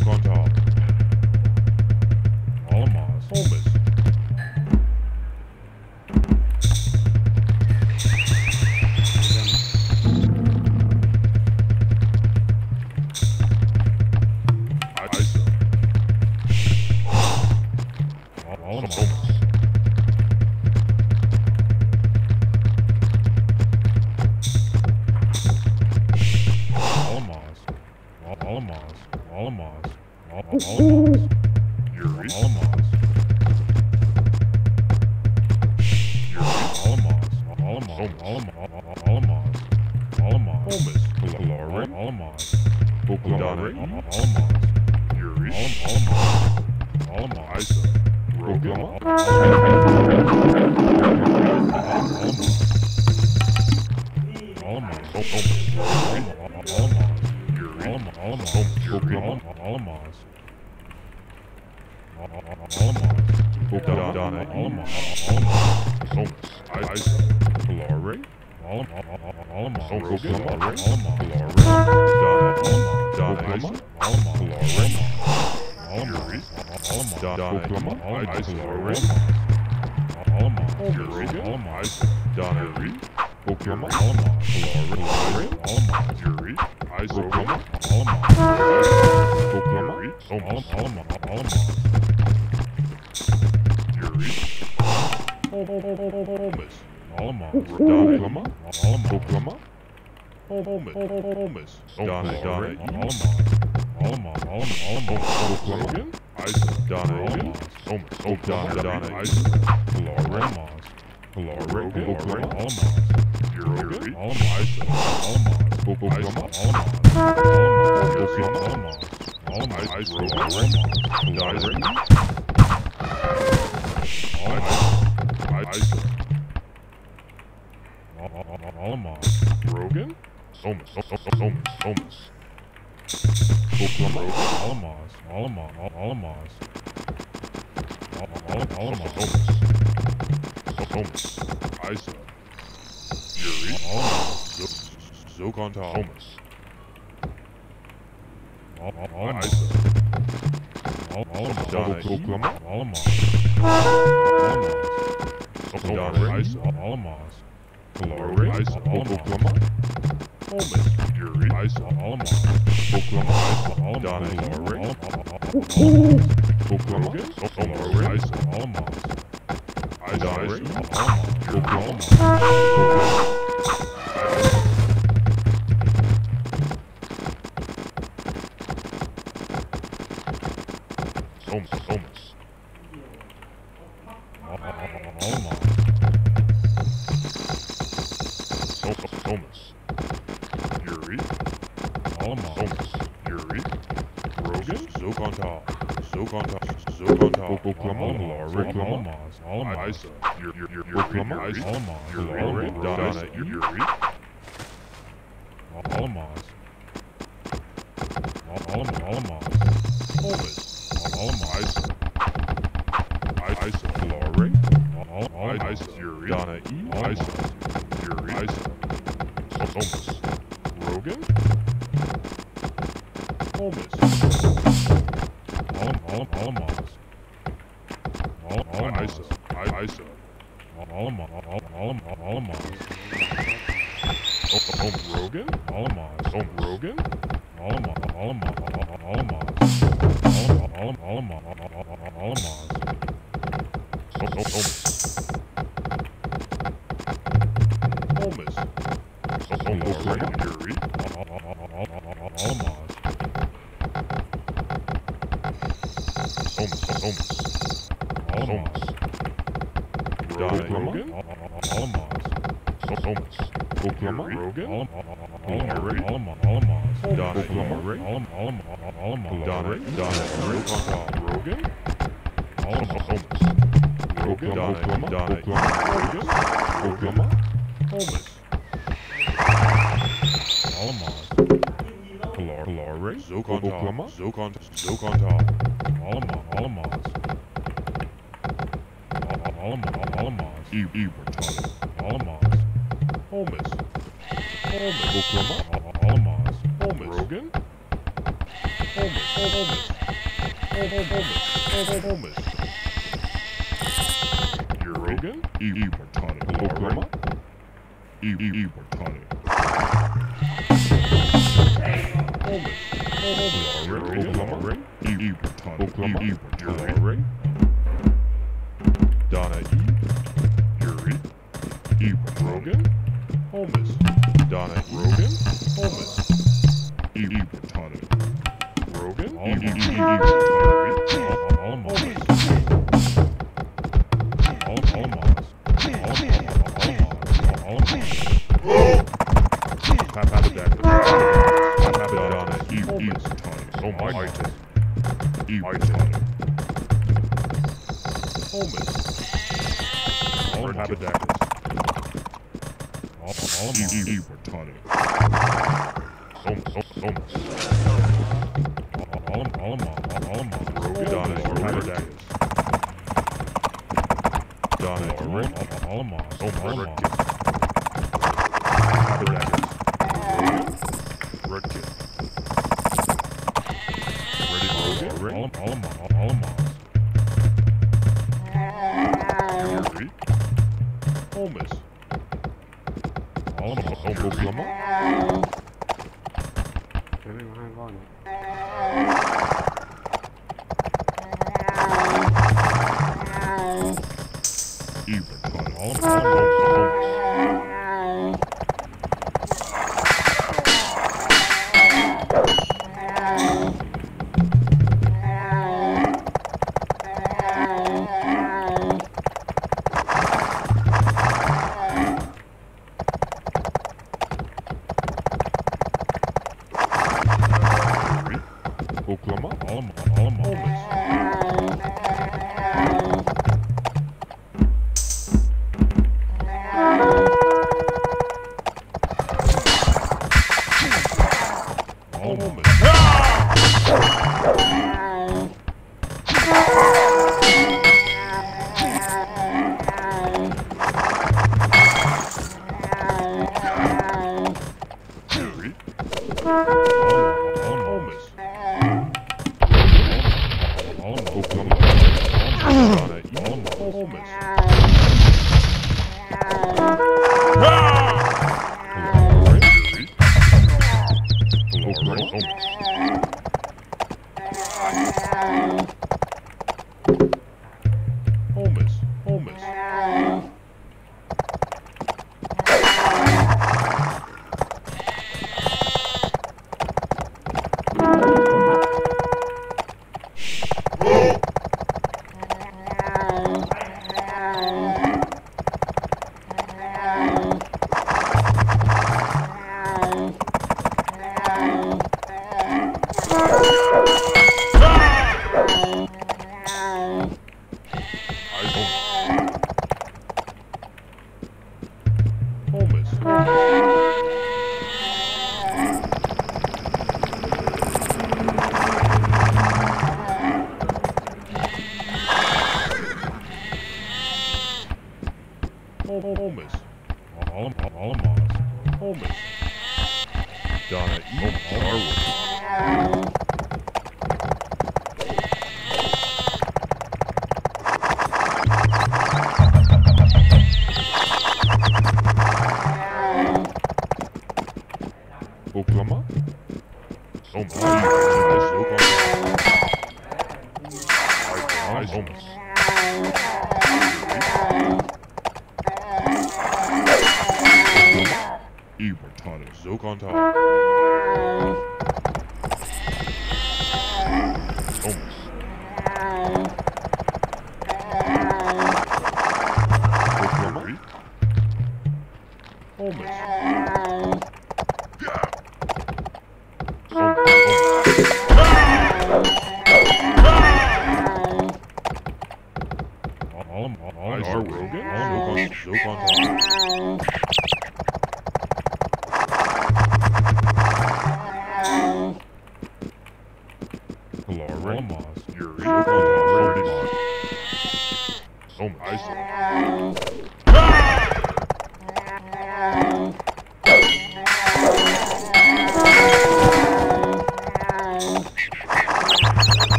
Omid. Omid. Omid. Omid. Omid. Omid. Omid. Omid. Alama, Alama.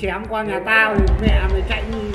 Chém qua nhà tao thì mẹ mày chạy như